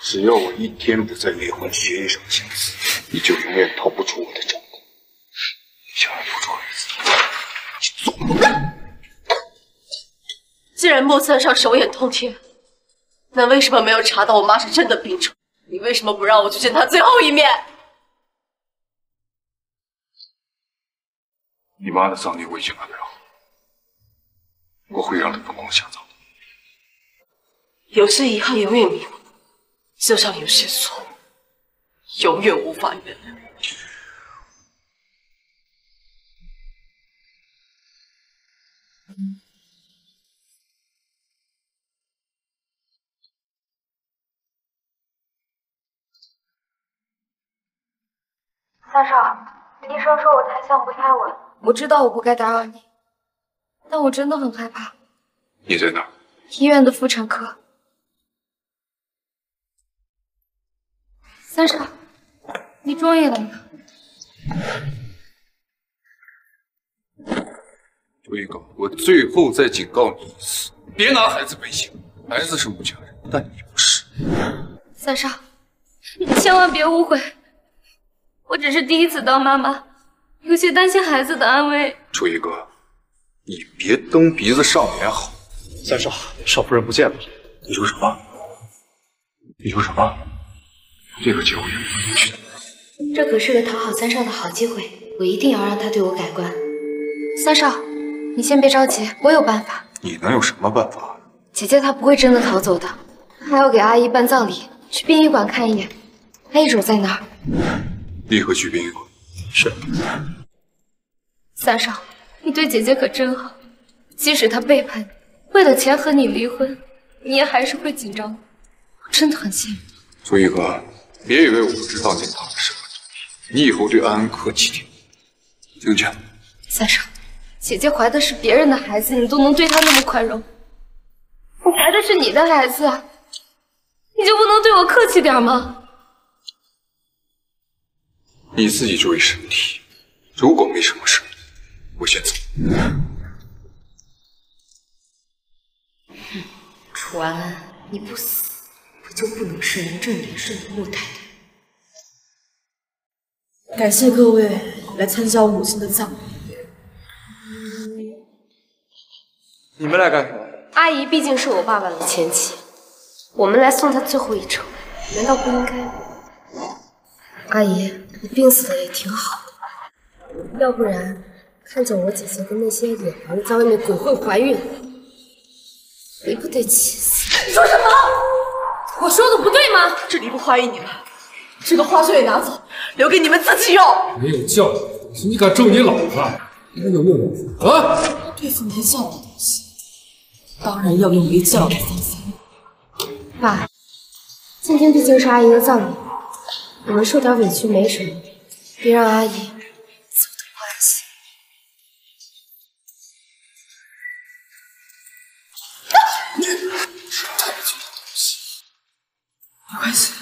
只要我一天不在离婚协议上签字，你就永远逃不出我的掌控。想要扶住孩子，你做梦。既然莫三少手眼通天，那为什么没有查到我妈是真的病重？你为什么不让我去见她最后一面？你妈的葬礼我已经安排好，我会让她风光下葬的。有些遗憾永远弥补，就像有些错误永远无法原谅。三少，医生说我胎相不太稳，我知道我不该打扰你，但我真的很害怕。你在哪儿？医院的妇产科。三少，你终于来了。朱一狗，我最后再警告你一次，别拿孩子威胁。孩子是穆家人，但你不是。三少，你千万别误会，我只是第一次当妈妈，有些担心孩子的安危。楚一哥，你别蹬鼻子上脸好。三少，少夫人不见了。你说什么？你说什么？这个机会也不能去。这可是个讨好三少的好机会，我一定要让他对我改观。三少，你先别着急，我有办法。你能有什么办法？姐姐她不会真的逃走的，她还要给阿姨办葬礼，去殡仪馆看一眼。她一准在那儿？立刻去殡仪馆。是。三少，你对姐姐可真好，即使她背叛你，为了钱和你离婚，你也还是会紧张。我真的很羡慕。苏一哥，别以为我不知道你打的什么主意，你以后对安安客气点，听见？三少，姐姐怀的是别人的孩子，你都能对她那么宽容，我怀的是你的孩子，你就不能对我客气点吗？你自己注意身体，如果没什么事，我先走。楚安安，你不死，我就不能是名正言顺的穆太太。感谢各位来参加我母亲的葬礼。你们来干什么？阿姨毕竟是我爸爸的前妻，我们来送她最后一程，难道不应该吗？阿姨，你病死的也挺好的，要不然看着我姐姐跟那些野男在外面鬼混怀孕，你不得气死！你说什么？我说的不对吗？这里不欢迎你们，这个花圈也拿走，留给你们自己用。没有教养的东西，你敢咒你老婆？你还有没有良心啊？对付没教养的东西，当然要用没教养的方法。爸，今天毕竟是阿姨的葬礼，你们受点委屈没什么，别让阿姨。走得不安心。没关系，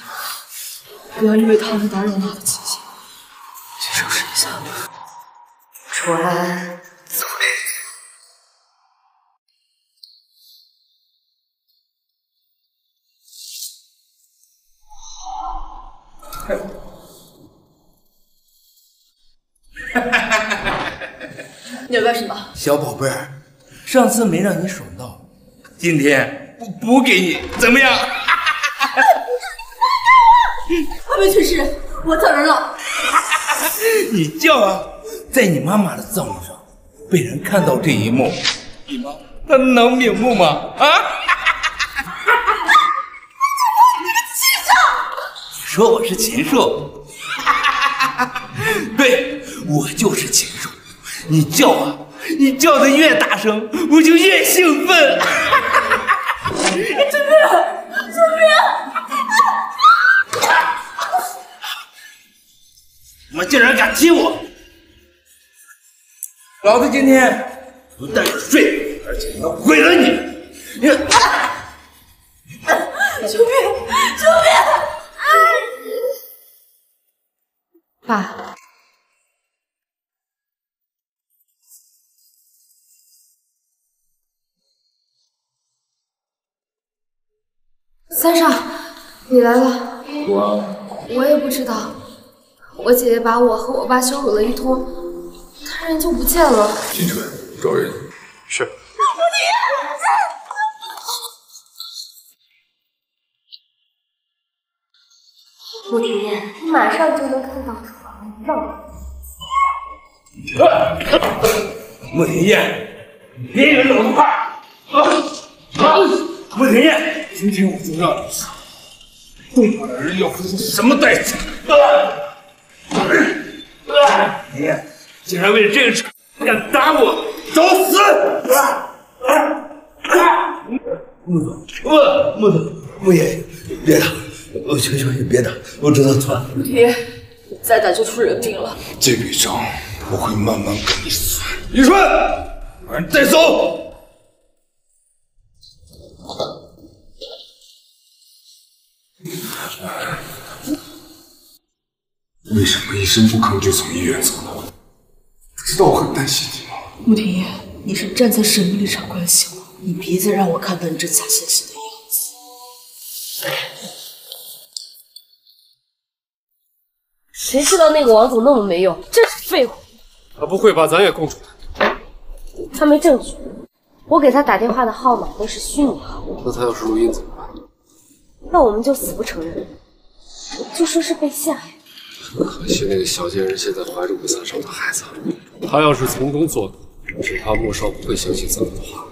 不要因为他们打扰我的清醒，去收拾一下。楚安，[laughs] 你要干什么？小宝贝儿，上次没让你爽到，今天我补给你，怎么样？还没去世，我叫人了。[laughs] 你叫啊！在你妈妈的葬礼上被人看到这一幕，你妈她能瞑目吗？啊？[laughs] 你说我是禽兽？对，我就是禽兽。你叫啊，你叫的越大声，我就越兴奋。救命！救命！你们竟然敢踢我！老子今天不但要睡，而且要毁了？你！你救命！救命！爸，三少，你来了。我我也不知道，我姐姐把我和我爸羞辱了一通，他人就不见了。金春，找人。是。穆庭烨，你马上就能看到楚王让穆庭烨，别惹老子怕！啊！穆庭烨，今天我就让你知道，动我的人要付出什么代价！你竟然为了这个事敢打我，找死！穆总，穆穆总，穆爷爷，别打！我求求你别打，我知道错了。穆庭烨，再打就出人命了。这笔账我会慢慢跟你算。李春，把人带走。[laughs] 为什么一声不吭就从医院走了？不知道我很担心你吗？穆庭烨，你是站在什么立场关心我？你别再让我看到你这假惺惺的样子。谁知道那个王总那么没用，真是废物！他不会把咱也供出来？他没证据，我给他打电话的号码都是虚拟号，那他要是录音怎么办？那我们就死不承认，就说是被吓呀。可惜那个小贱人现在怀着武三少的孩子，她要是从中作梗，只怕穆少不会相信咱们的话。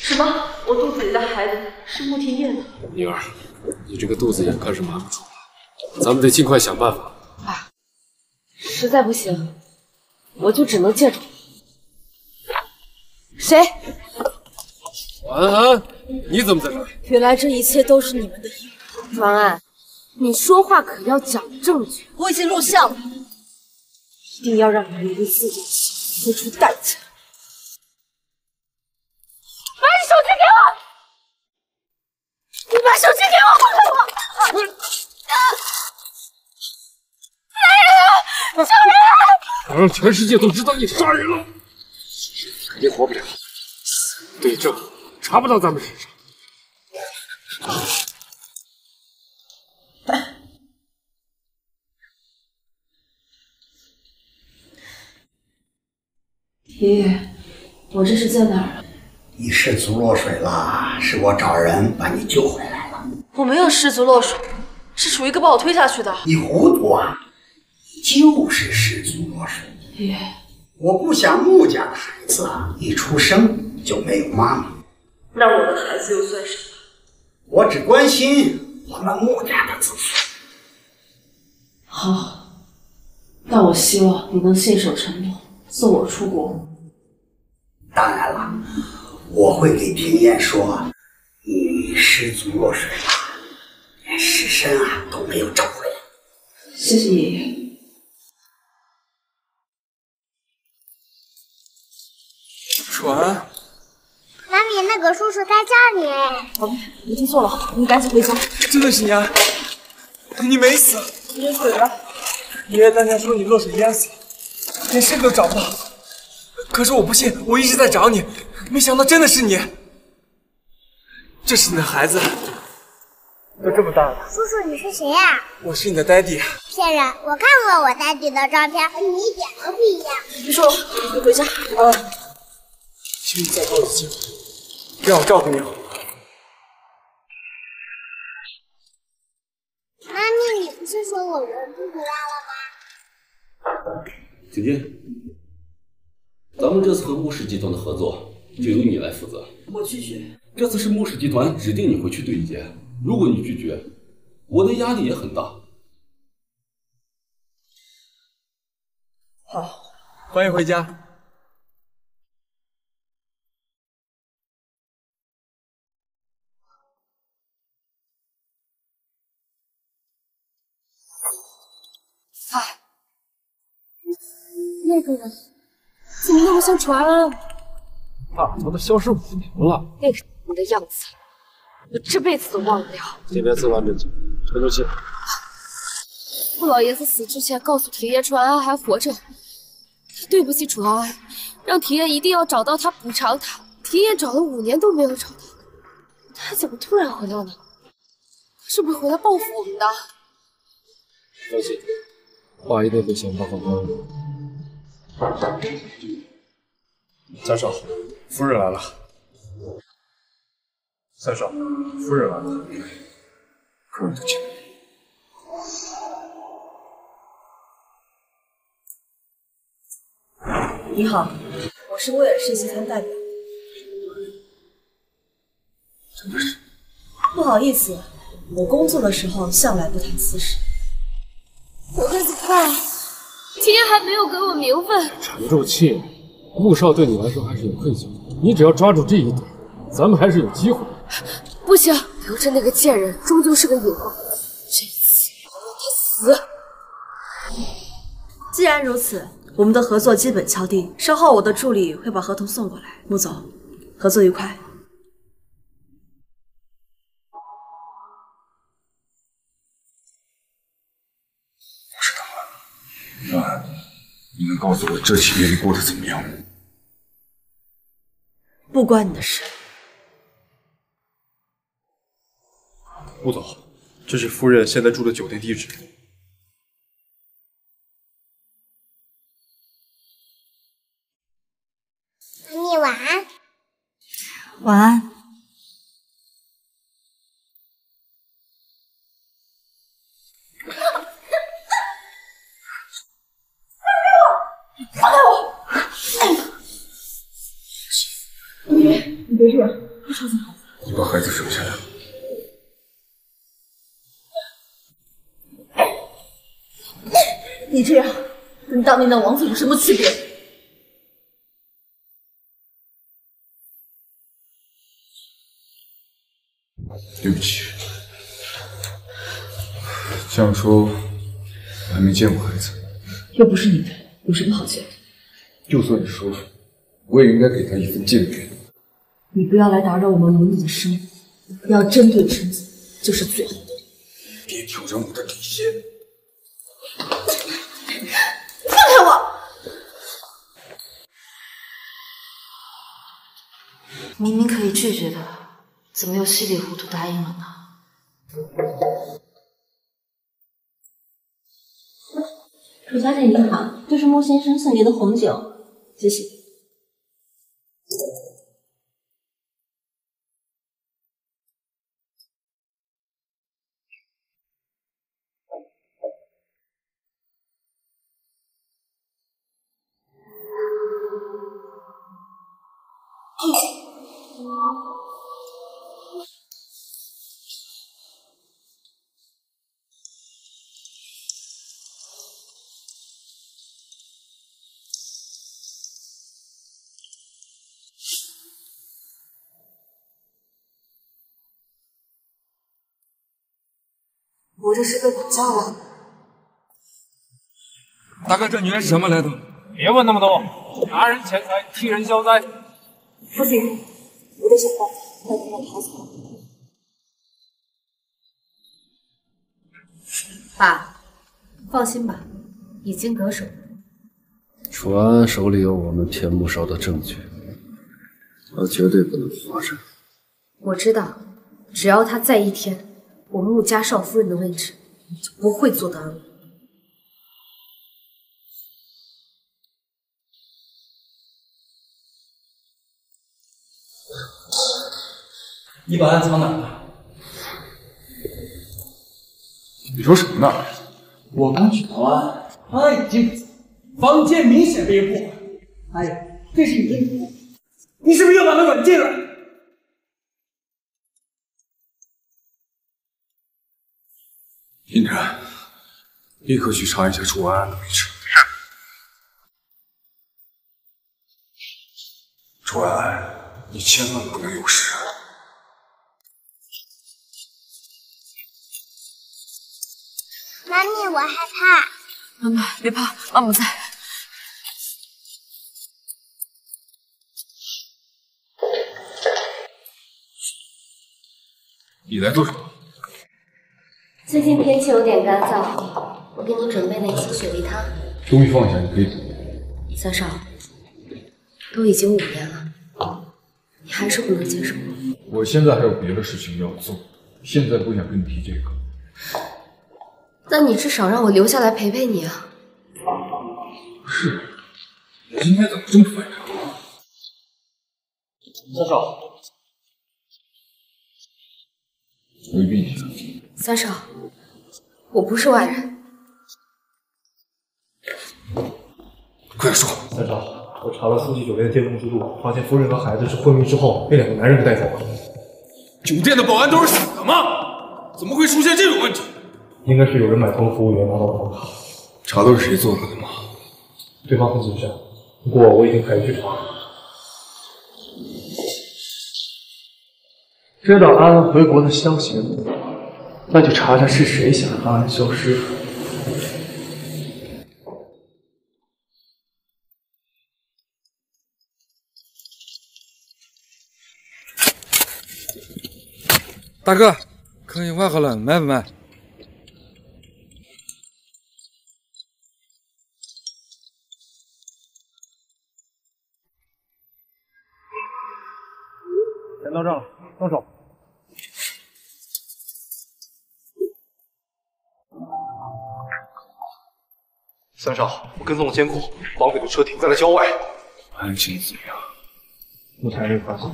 什么？我肚子里的孩子是穆天烨的？女儿，你这个肚子眼看是瞒不住了，咱们得尽快想办法。实在不行，我就只能借助你。谁？安安，你怎么在这儿？原来这一切都是你们的阴谋。专案，你说话可要讲证据。我已经录像了，一定要让你们为自己的行为付出代价。把你手机给我！你把手机给我！放开我！来人！救人！我让全世界都知道你杀人了，肯定活不了。对证查不到咱们身上。爷爷，我这是在哪儿？你失足落水了，是我找人把你救回来了。我没有失足落水，是楚一哥把我推下去的。你糊涂啊！你就是失足落水。爷爷，我不想穆家的孩子啊，一出生就没有妈妈。那我的孩子又算什么？我只关心我们穆家的子孙。好，但我希望你能信守承诺，送我出国。当然了，我会给平燕说，你失足落水了，连尸身啊都没有找回来。谢谢爷爷。船，妈咪，那个叔叔在叫你。宝贝，你听错了，你赶紧回家。真的是你啊！你没死，淹水了。爷爷当年说你落水淹死了，连尸体都找不到。可是我不信，我一直在找你，没想到真的是你。这是你的孩子，都这么大了。叔叔，你是谁呀、我是你的爹地。骗人！我看过我 daddy 的照片，和你一点都不一样。别说了，你回家。啊，请你再给我一次机会，让我照顾你好。妈咪，你不是说我人不回来了吗？姐姐，咱们这次和穆氏集团的合作就由你来负责。我拒绝。这次是穆氏集团指定你回去对接，如果你拒绝，我的压力也很大。好，欢迎回家。个人怎么那么像传安？大头都消失五年了，那个人的样子，我这辈子都忘不了。这边四万阵脚，沉住气。傅老爷子死之前告诉廷烨传安还活着，他对不起楚安，让廷烨一定要找到他补偿他。廷烨找了五年都没有找到他，他怎么突然回来了？他是不是回来报复我们的？放心，话一定会想办法帮你。三少，夫人来了。三少，夫人来了。客人都进来。你好，我是威尔士集团代表。真的是，不好意思，我工作的时候向来不谈私事。我该怎么办？廷烨还没有给我名分。沉住气，穆少对你来说还是有愧疚的。你只要抓住这一点，咱们还是有机会。不行，留着那个贱人，终究是个隐患。这次我让他死。既然如此，我们的合作基本敲定。稍后我的助理会把合同送过来。穆总，合作愉快。告诉我这几年你过得怎么样？不关你的事。顾总，这是夫人现在住的酒店地址。妈咪晚安。晚安。放开我！你你别这样，别吵醒孩子。你把孩子生下来了。你这样跟当年的王子有什么区别？对不起，这样说我还没见过孩子。又不是你的，有什么好见的？就算你说，我也应该给他一份见面。你不要来打扰我们母女的生活，不要针对臣子，就是最好的。别挑战我的底线！放开我！明明可以拒绝的，怎么又稀里糊涂答应了呢？楚小姐您好，这是穆先生送您的红酒，谢谢。我这是被绑架了。大哥，这女人是什么来头？别问那么多，拿人钱财，替人消灾。不行，我得想办法让他们逃走。爸，放心吧，已经得手。楚安手里有我们骗穆少的证据，他绝对不能活着。我知道，只要他在一天，我陆家少夫人的位置就不会坐得安稳。你把案藏哪了？你说什么呢？我刚去报案，他已经，房间明显被破坏。哎呀，这是你的女儿，你是不是又把她软禁了？尹琛，立刻去查一下楚安安的位置。楚安，你千万不能有事。妈咪，我害怕。妈妈别怕，妈妈在。你来做什么？最近天气有点干燥，我给你准备了一些雪梨汤。东西放下，你可以走。三少，都已经五年了，你还是不能接受。我现在还有别的事情要做，现在不想跟你提这个。那你至少让我留下来陪陪你啊！是，你今天怎么这么反常？三少，回避一下。三少，我不是外人。快点说！三少，我查了四季酒店的监控记录，发现夫人和孩子是昏迷之后被两个男人给带走了。酒店的保安都是死的吗？怎么会出现这种问题？应该是有人买通了服务员，拿到了房卡。查到是谁做的了吗？对方很谨慎，不过我已经派人去查。知道安安回国的消息了，那就查查是谁想让安安消失。大哥，可以换好了，卖不卖？钱到账了，动手。三少，我跟踪了监控，绑匪的车停在了郊外。安静怎么样？目前还没有发现。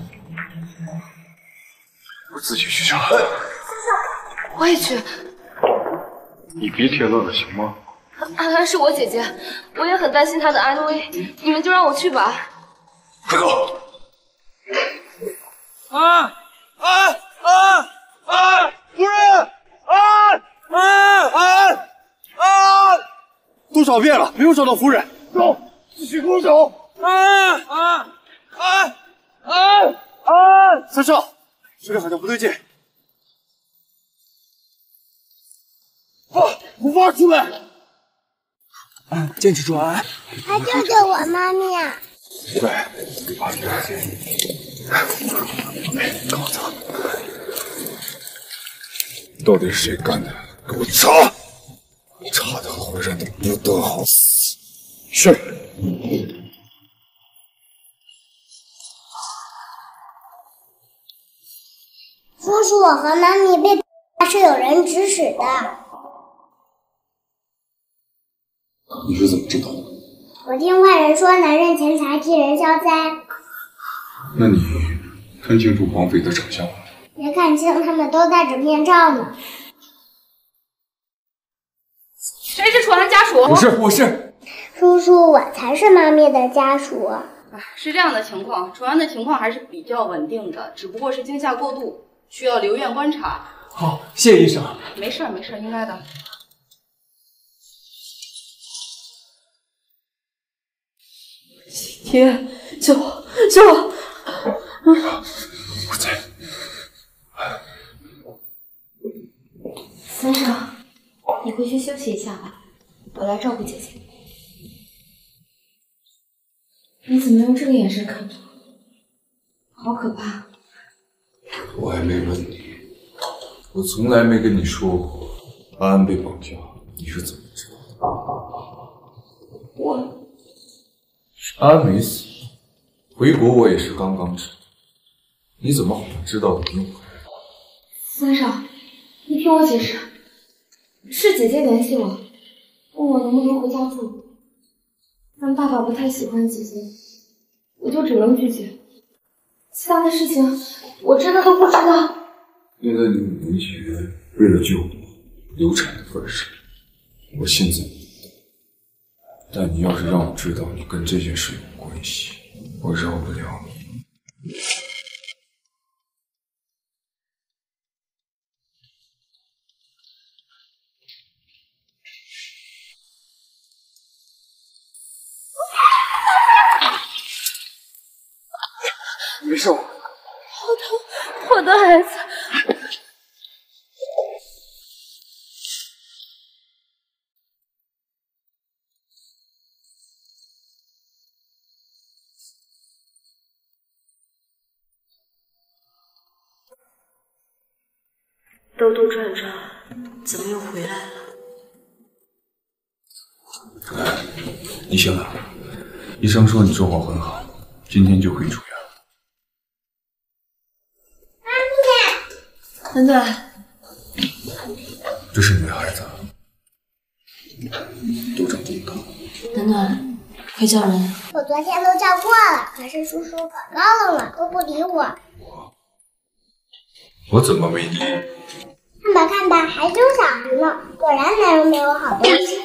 我自己去查。我也去。你别添乱了，行吗？安安是我姐姐，我也很担心她的安危，你们就让我去吧。快走！安安安安，夫人，安安安安，都找遍了，没有找到夫人。走，继续攻守。安安安安安，三少，这里好像不对劲。放，给我挖出来！安，坚持住，啊。快救救我妈咪啊！对，把你拉进。跟我走。到底是谁干的？给我查！查的会让你不得好死。是。叔叔，我和妈咪被是有人指使的。你是怎么知道的？我听坏人说男人钱财，替人消灾。那你看清楚绑匪的长相吗？没看清，他们都戴着面罩呢。谁是楚安家属？我是，我是。叔叔，我才是妈咪的家属。啊是这样的情况，楚安的情况还是比较稳定的，只不过是惊吓过度，需要留院观察。好，谢谢医生。没事儿，没事儿，应该的。爹，救我，救我！我在。三少，回去休息一下吧，我来照顾姐姐。你怎么用这个眼神看着我？好可怕！我还没问你，我从来没跟你说过安安被绑架，你是怎么知道的？我安安没死，回国我也是刚刚知道，你怎么好像知道的比我还三少，你听我解释，是姐姐联系我，问我能不能回家住，但爸爸不太喜欢姐姐，我就只能拒绝。其他的事情我真的都不知道。念在你五年前为了救我流产的份上，我现在。但你要是让我知道你跟这件事有关系，我饶不了你。没事，我好疼，我的孩子。兜兜转转，怎么又回来了？你醒了，医生说你状况很好，今天就可以出院暖暖，这是你的孩子，都长这么大，暖暖，快叫人！我昨天都叫过了，可是叔叔可高冷了，都不理我。我我怎么没理？看吧看吧，还生小孩呢，果然男人没有好东西。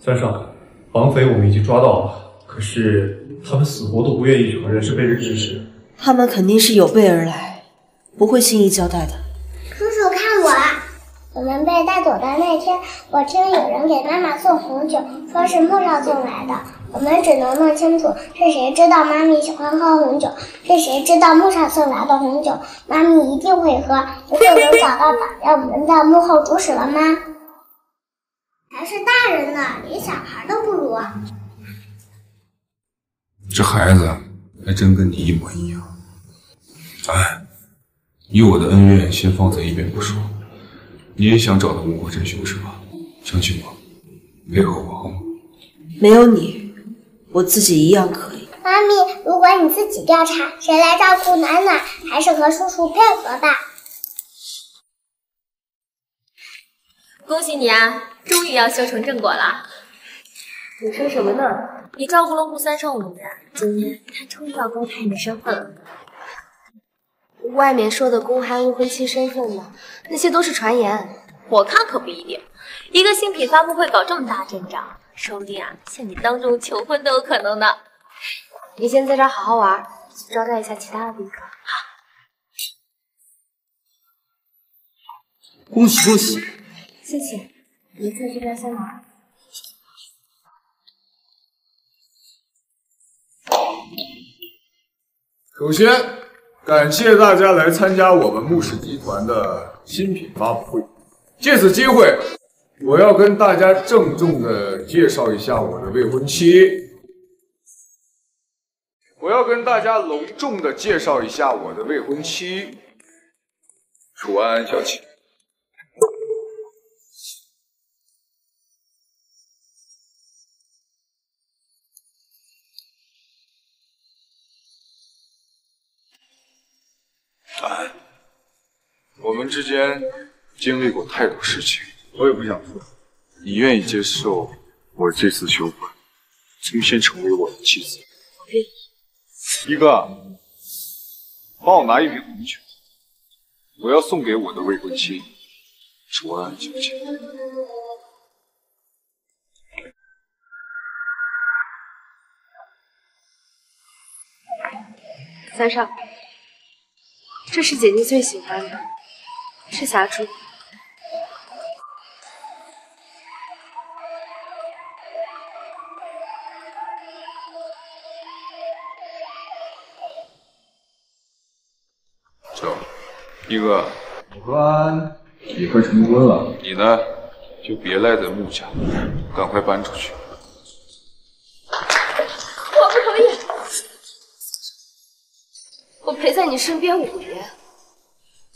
三少，绑匪我们已经抓到了，可是他们死活都不愿意承认是被人指使。他们肯定是有备而来，不会轻易交代的。叔叔看我啊！我们被带走的那天，我听有人给妈妈送红酒，说是穆少送来的。我们只能弄清楚是谁知道妈咪喜欢喝红酒，是谁知道穆少送来的红酒，妈咪一定会喝，一定能找到把让我们在幕后主使了吗？还是大人呢，连小孩都不如。这孩子还真跟你一模一样。哎，你我的恩怨先放在一边不说，你也想找到幕后真凶是吧？相信我，配合我好吗？没有你，我自己一样可以。妈咪，如果你自己调查，谁来照顾暖暖？还是和叔叔配合吧。恭喜你啊，终于要修成正果了。你说什么呢？你照顾了穆三少五年，今天他终于要公开你的身份了。外面说的公开未婚妻身份呢，那些都是传言。我看可不一定，一个新品发布会搞这么大阵仗，说不定啊，向你当众求婚都有可能呢。你先在这儿好好玩，去招待一下其他的宾客。好恭喜恭喜！谢谢，你在这边先玩。首先，感谢大家来参加我们穆氏集团的新品发布会。借此机会，我要跟大家郑重的介绍一下我的未婚妻。我要跟大家隆重的介绍一下我的未婚妻，楚安安小姐。之间经历过太多事情，我也不想说。你愿意接受我这次求婚，重新成为我的妻子？我愿意。一哥，帮我拿一瓶红酒，我要送给我的未婚妻楚安安小姐。三少，这是姐姐最喜欢的，是霞珠。走，一哥，楚安也快成婚了，你呢就别赖在穆家，赶快搬出去。我不同意。我陪在你身边五年，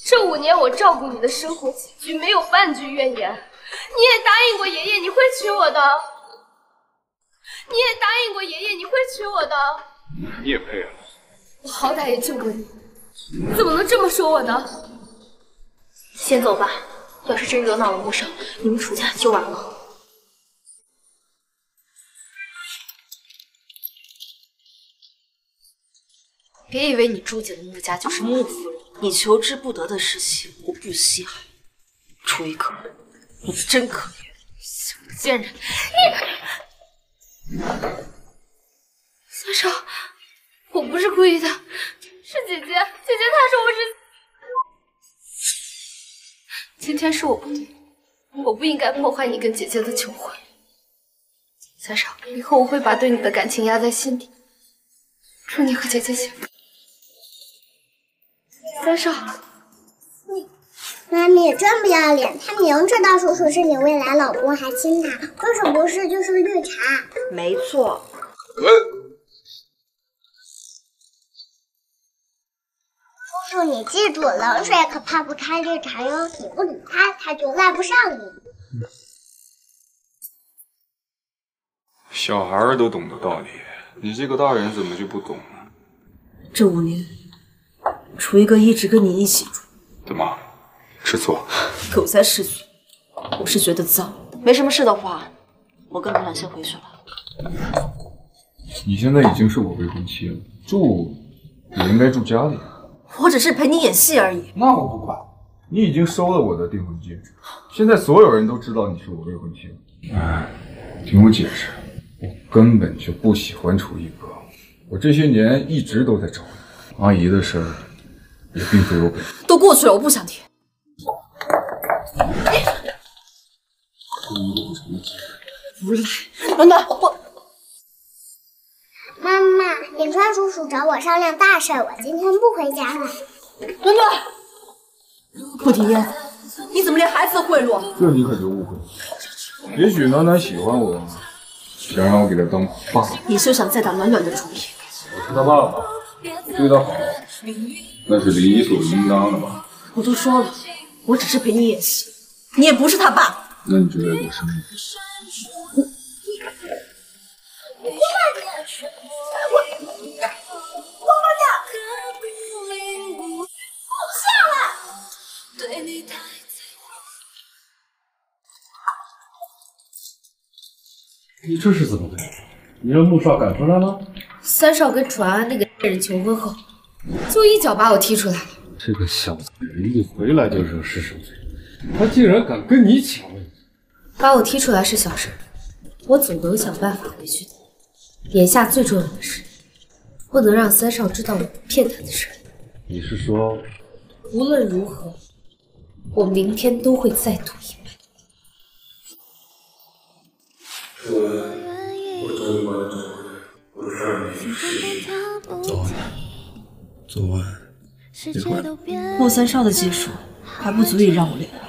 这五年我照顾你的生活起居，没有半句怨言。你也答应过爷爷你会娶我的，你也答应过爷爷你会娶我的。你也配啊？我好歹也救过你，你怎么能这么说我呢？先走吧，要是真惹恼了穆少，你们楚家就完了。别以为你住进了穆家就是穆夫人，你求之不得的事情，我不稀罕。楚一可，你真可怜，小贱人！你三少，我不是故意的，是姐姐，姐姐她说我是。今天是我不对，我不应该破坏你跟姐姐的求婚。三少，以后我会把对你的感情压在心底。祝你和姐姐幸福。三少，妈咪真不要脸，他明知道叔叔是你未来老公还亲他，说是不是就是绿茶？没错。叔叔，你记住，冷水可泡不开绿茶哟，你不理他，他就赖不上你。小孩儿都懂得道理，你这个大人怎么就不懂呢？这五年，楚一哥一直跟你一起住，怎么，吃醋？狗才吃醋！我是觉得脏。没什么事的话，我跟你俩先回去了。你现在已经是我未婚妻了，住也应该住家里。我只是陪你演戏而已。那我不管，你已经收了我的订婚戒指，现在所有人都知道你是我未婚妻了。哎，听我解释，我根本就不喜欢楚一哥，我这些年一直都在找你。阿姨的事儿也并非我本人。都过去了，我不想听。无赖，暖暖，我妈妈，连川叔叔找我商量大事，我今天不回家了。暖暖，穆庭烟，你怎么连孩子都贿赂？这你可就误会了。也许暖暖喜欢我，想让我给她当爸。你休想再打暖暖的主意。我是他爸爸，对他好，那是理所应当的吧？我都说了，我只是陪你演戏，你也不是他爸。那你就来做生意。你这是怎么回事？你让穆少赶出来了？三少跟楚安安那个人求婚后，就一脚把我踢出来了。这个小子人一回来就惹是生非，他竟然敢跟你抢位！把我踢出来是小事，我总能想办法回去的。眼下最重要的是，不能让三少知道我骗他的事。你是说，无论如何，我明天都会再赌一把。我我终于把你找回来，我的事儿你早安，昨晚一会儿。莫三少的技术还不足以让我恋爱。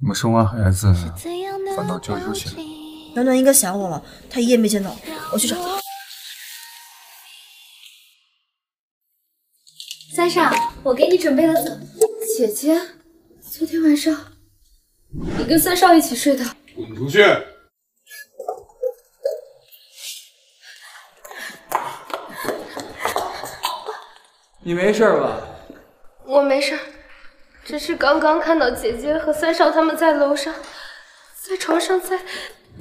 我们生完孩子，反倒娇羞起来。暖暖应该想我了，她一夜没见到我，我去找她。三少，我给你准备了早。姐姐，昨天晚上你跟三少一起睡的。滚出去！你没事吧？我没事，只是刚刚看到姐姐和三少他们在楼上，在床上在。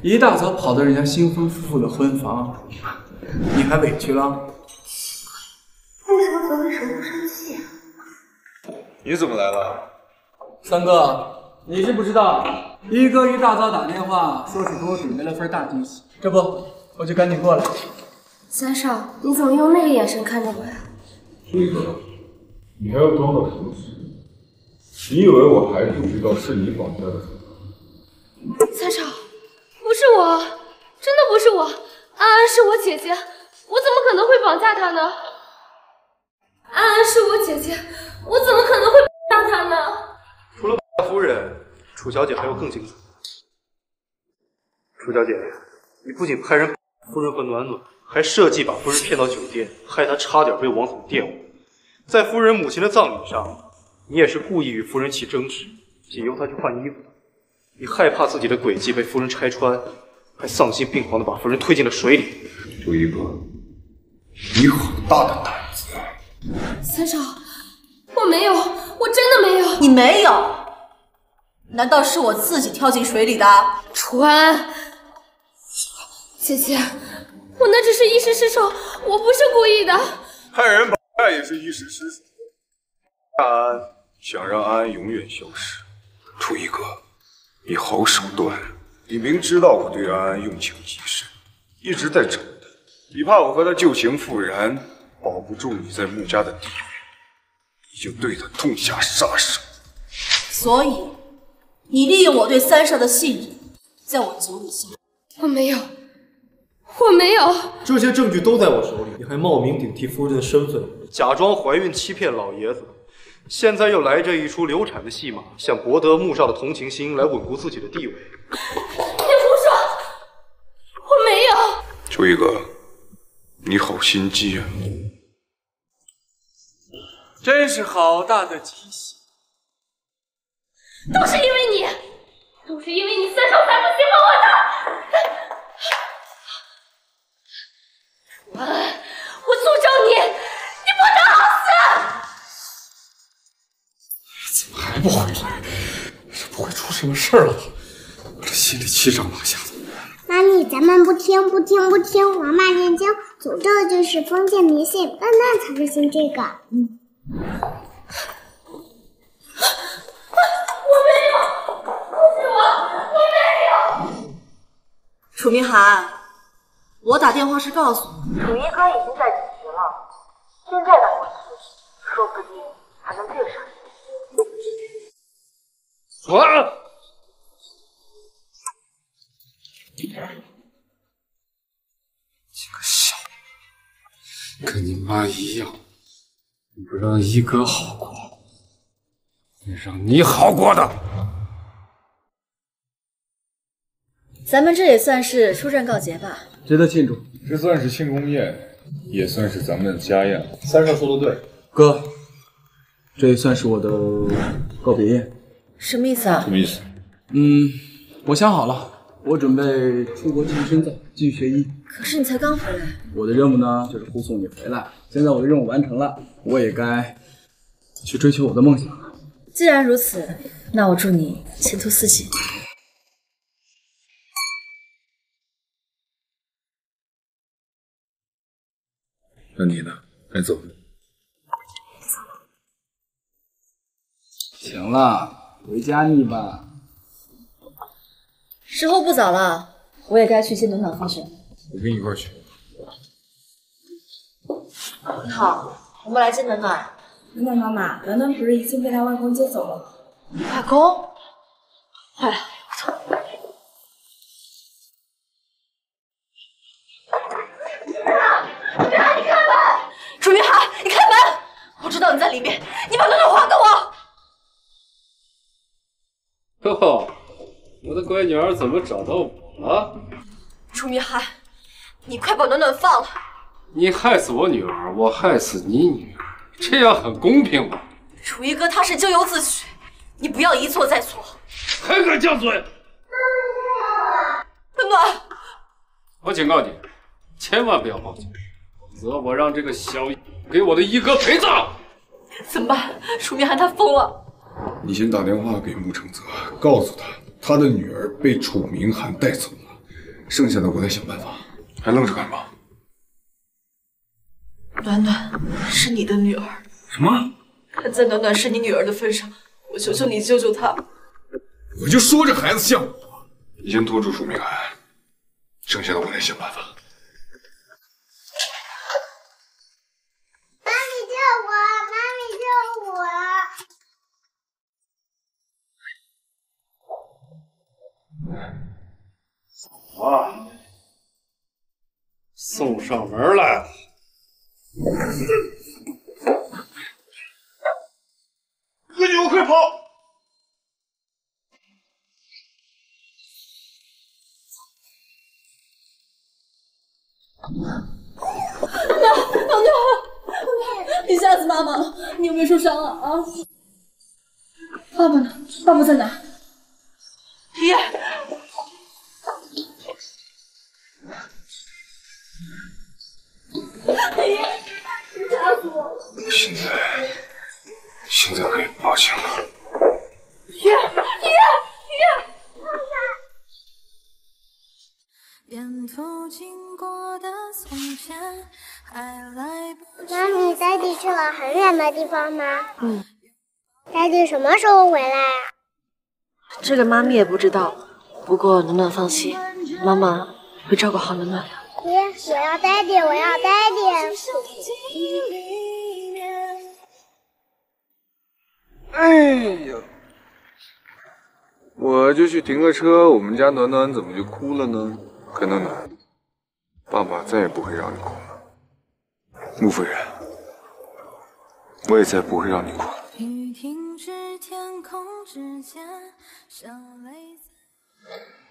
一大早跑到人家新婚夫妇的婚房，你还委屈了？为什么昨晚手不生气啊？你怎么来了？三哥，你知不知道，一哥一大早打电话说是给我准备了份大惊喜，这不，我就赶紧过来。三少，你怎么用那个眼神看着我呀？这个，你还要装到什么时候？你以为我还不知道是你绑架的他？三少，不是我，真的不是我，安安是我姐姐，我怎么可能会绑架她呢？安安是我姐姐，我怎么可能会绑架她呢？除了夫人，楚小姐还有更精彩。楚小姐，你不仅派人夫人和暖暖，还设计把夫人骗到酒店，害她差点被王总玷污。在夫人母亲的葬礼上，你也是故意与夫人起争执，引诱她去换衣服的。你害怕自己的诡计被夫人拆穿，还丧心病狂的把夫人推进了水里。周一博，你好大的胆子！三少，我没有，我真的没有。你没有？难道是我自己跳进水里的？楚安，姐姐，我那只是一时失手，我不是故意的。害人绑架也是一时失手。安安想让安安永远消失。楚一哥，你好手段！你明知道我对安安用情极深，一直在找她，你怕我和她旧情复燃，保不住你在穆家的地位，你就对她痛下杀手。所以，你利用我对三少的信任，在我酒里下。我没有，我没有。这些证据都在我手里，你还冒名顶替夫人的身份，假装怀孕欺骗老爷子，现在又来这一出流产的戏码，想博得穆少的同情心，来稳固自己的地位。你胡说，我没有。周一哥，你好心机啊！真是好大的惊喜！都是因为你，都是因为你三少才不喜欢我的。楚安，我诅咒，你不得好死！怎么还不回来？这不会出什么事儿了吧？我这心里七上八下的。妈咪，咱们不听不听不听，王骂念经，诅咒就是封建迷信，笨蛋才会信这个。嗯。我没有，不是我，我没有。楚明涵，我打电话是告诉你，楚一哥已经在现在赶过去，说不定还能见上你。楚安，这个小，跟你妈一样，不让一哥好过，会让你好过的。咱们这也算是出战告捷吧。值得庆祝，这算是庆功宴，也算是咱们的家宴。三少说的对，哥，这也算是我的告别宴。什么意思啊？什么意思？嗯，我想好了，我准备出国继续深造，继续学医。可是你才刚回来，我的任务呢，就是护送你回来。现在我的任务完成了，我也该去追求我的梦想了。既然如此，那我祝你前途似锦。那你呢？该走了。行了，回家腻吧。时候不早了，我也该去接暖暖放学。我跟你一块儿去。你好，我们来接暖暖。暖暖妈妈，暖暖不是已经被他外公接走了吗？外公，坏了，你开门！楚明海，你开门！我知道你在里面，你把暖暖还给我。哟吼，女儿怎么找到我了？楚明海，你快把暖暖放了！你害死我女儿，我害死你女儿，这样很公平吗？楚一哥他是咎由自取，你不要一错再错。还敢犟嘴！暖暖，我警告你，千万不要报警，否则我让这个小给我的一哥陪葬。怎么办？楚明海他疯了。你先打电话给穆承泽，告诉他他的女儿被楚明寒带走了，剩下的我再想办法。还愣着干嘛？暖暖是你的女儿，什么？看在暖暖是你女儿的份上，我求求你救救她。我就说这孩子像我。你先拖住楚明寒，剩下的我再想办法。妈咪救我！妈咪救我！啊，送上门来了。快给我快跑！[laughs] 娘，娘娘，你吓死妈妈了！你有没有受伤啊？啊？爸爸呢？爸爸在哪？爷，爷，你吓死我！现在，现在可以报警了。爷，爷，爷！沿途经过的从前，还来不及。妈咪，爹地去了很远的地方吗？嗯，爹地什么时候回来啊？这个妈咪也不知道。不过暖暖放心，妈妈会照顾好暖暖的。爹，我要爹地，我要爹地。哎呦，我就去停个车，我们家暖暖怎么就哭了呢？可暖暖，爸爸再也不会让你哭了。穆夫人，我也再不会让你哭了。天空之间，像泪在。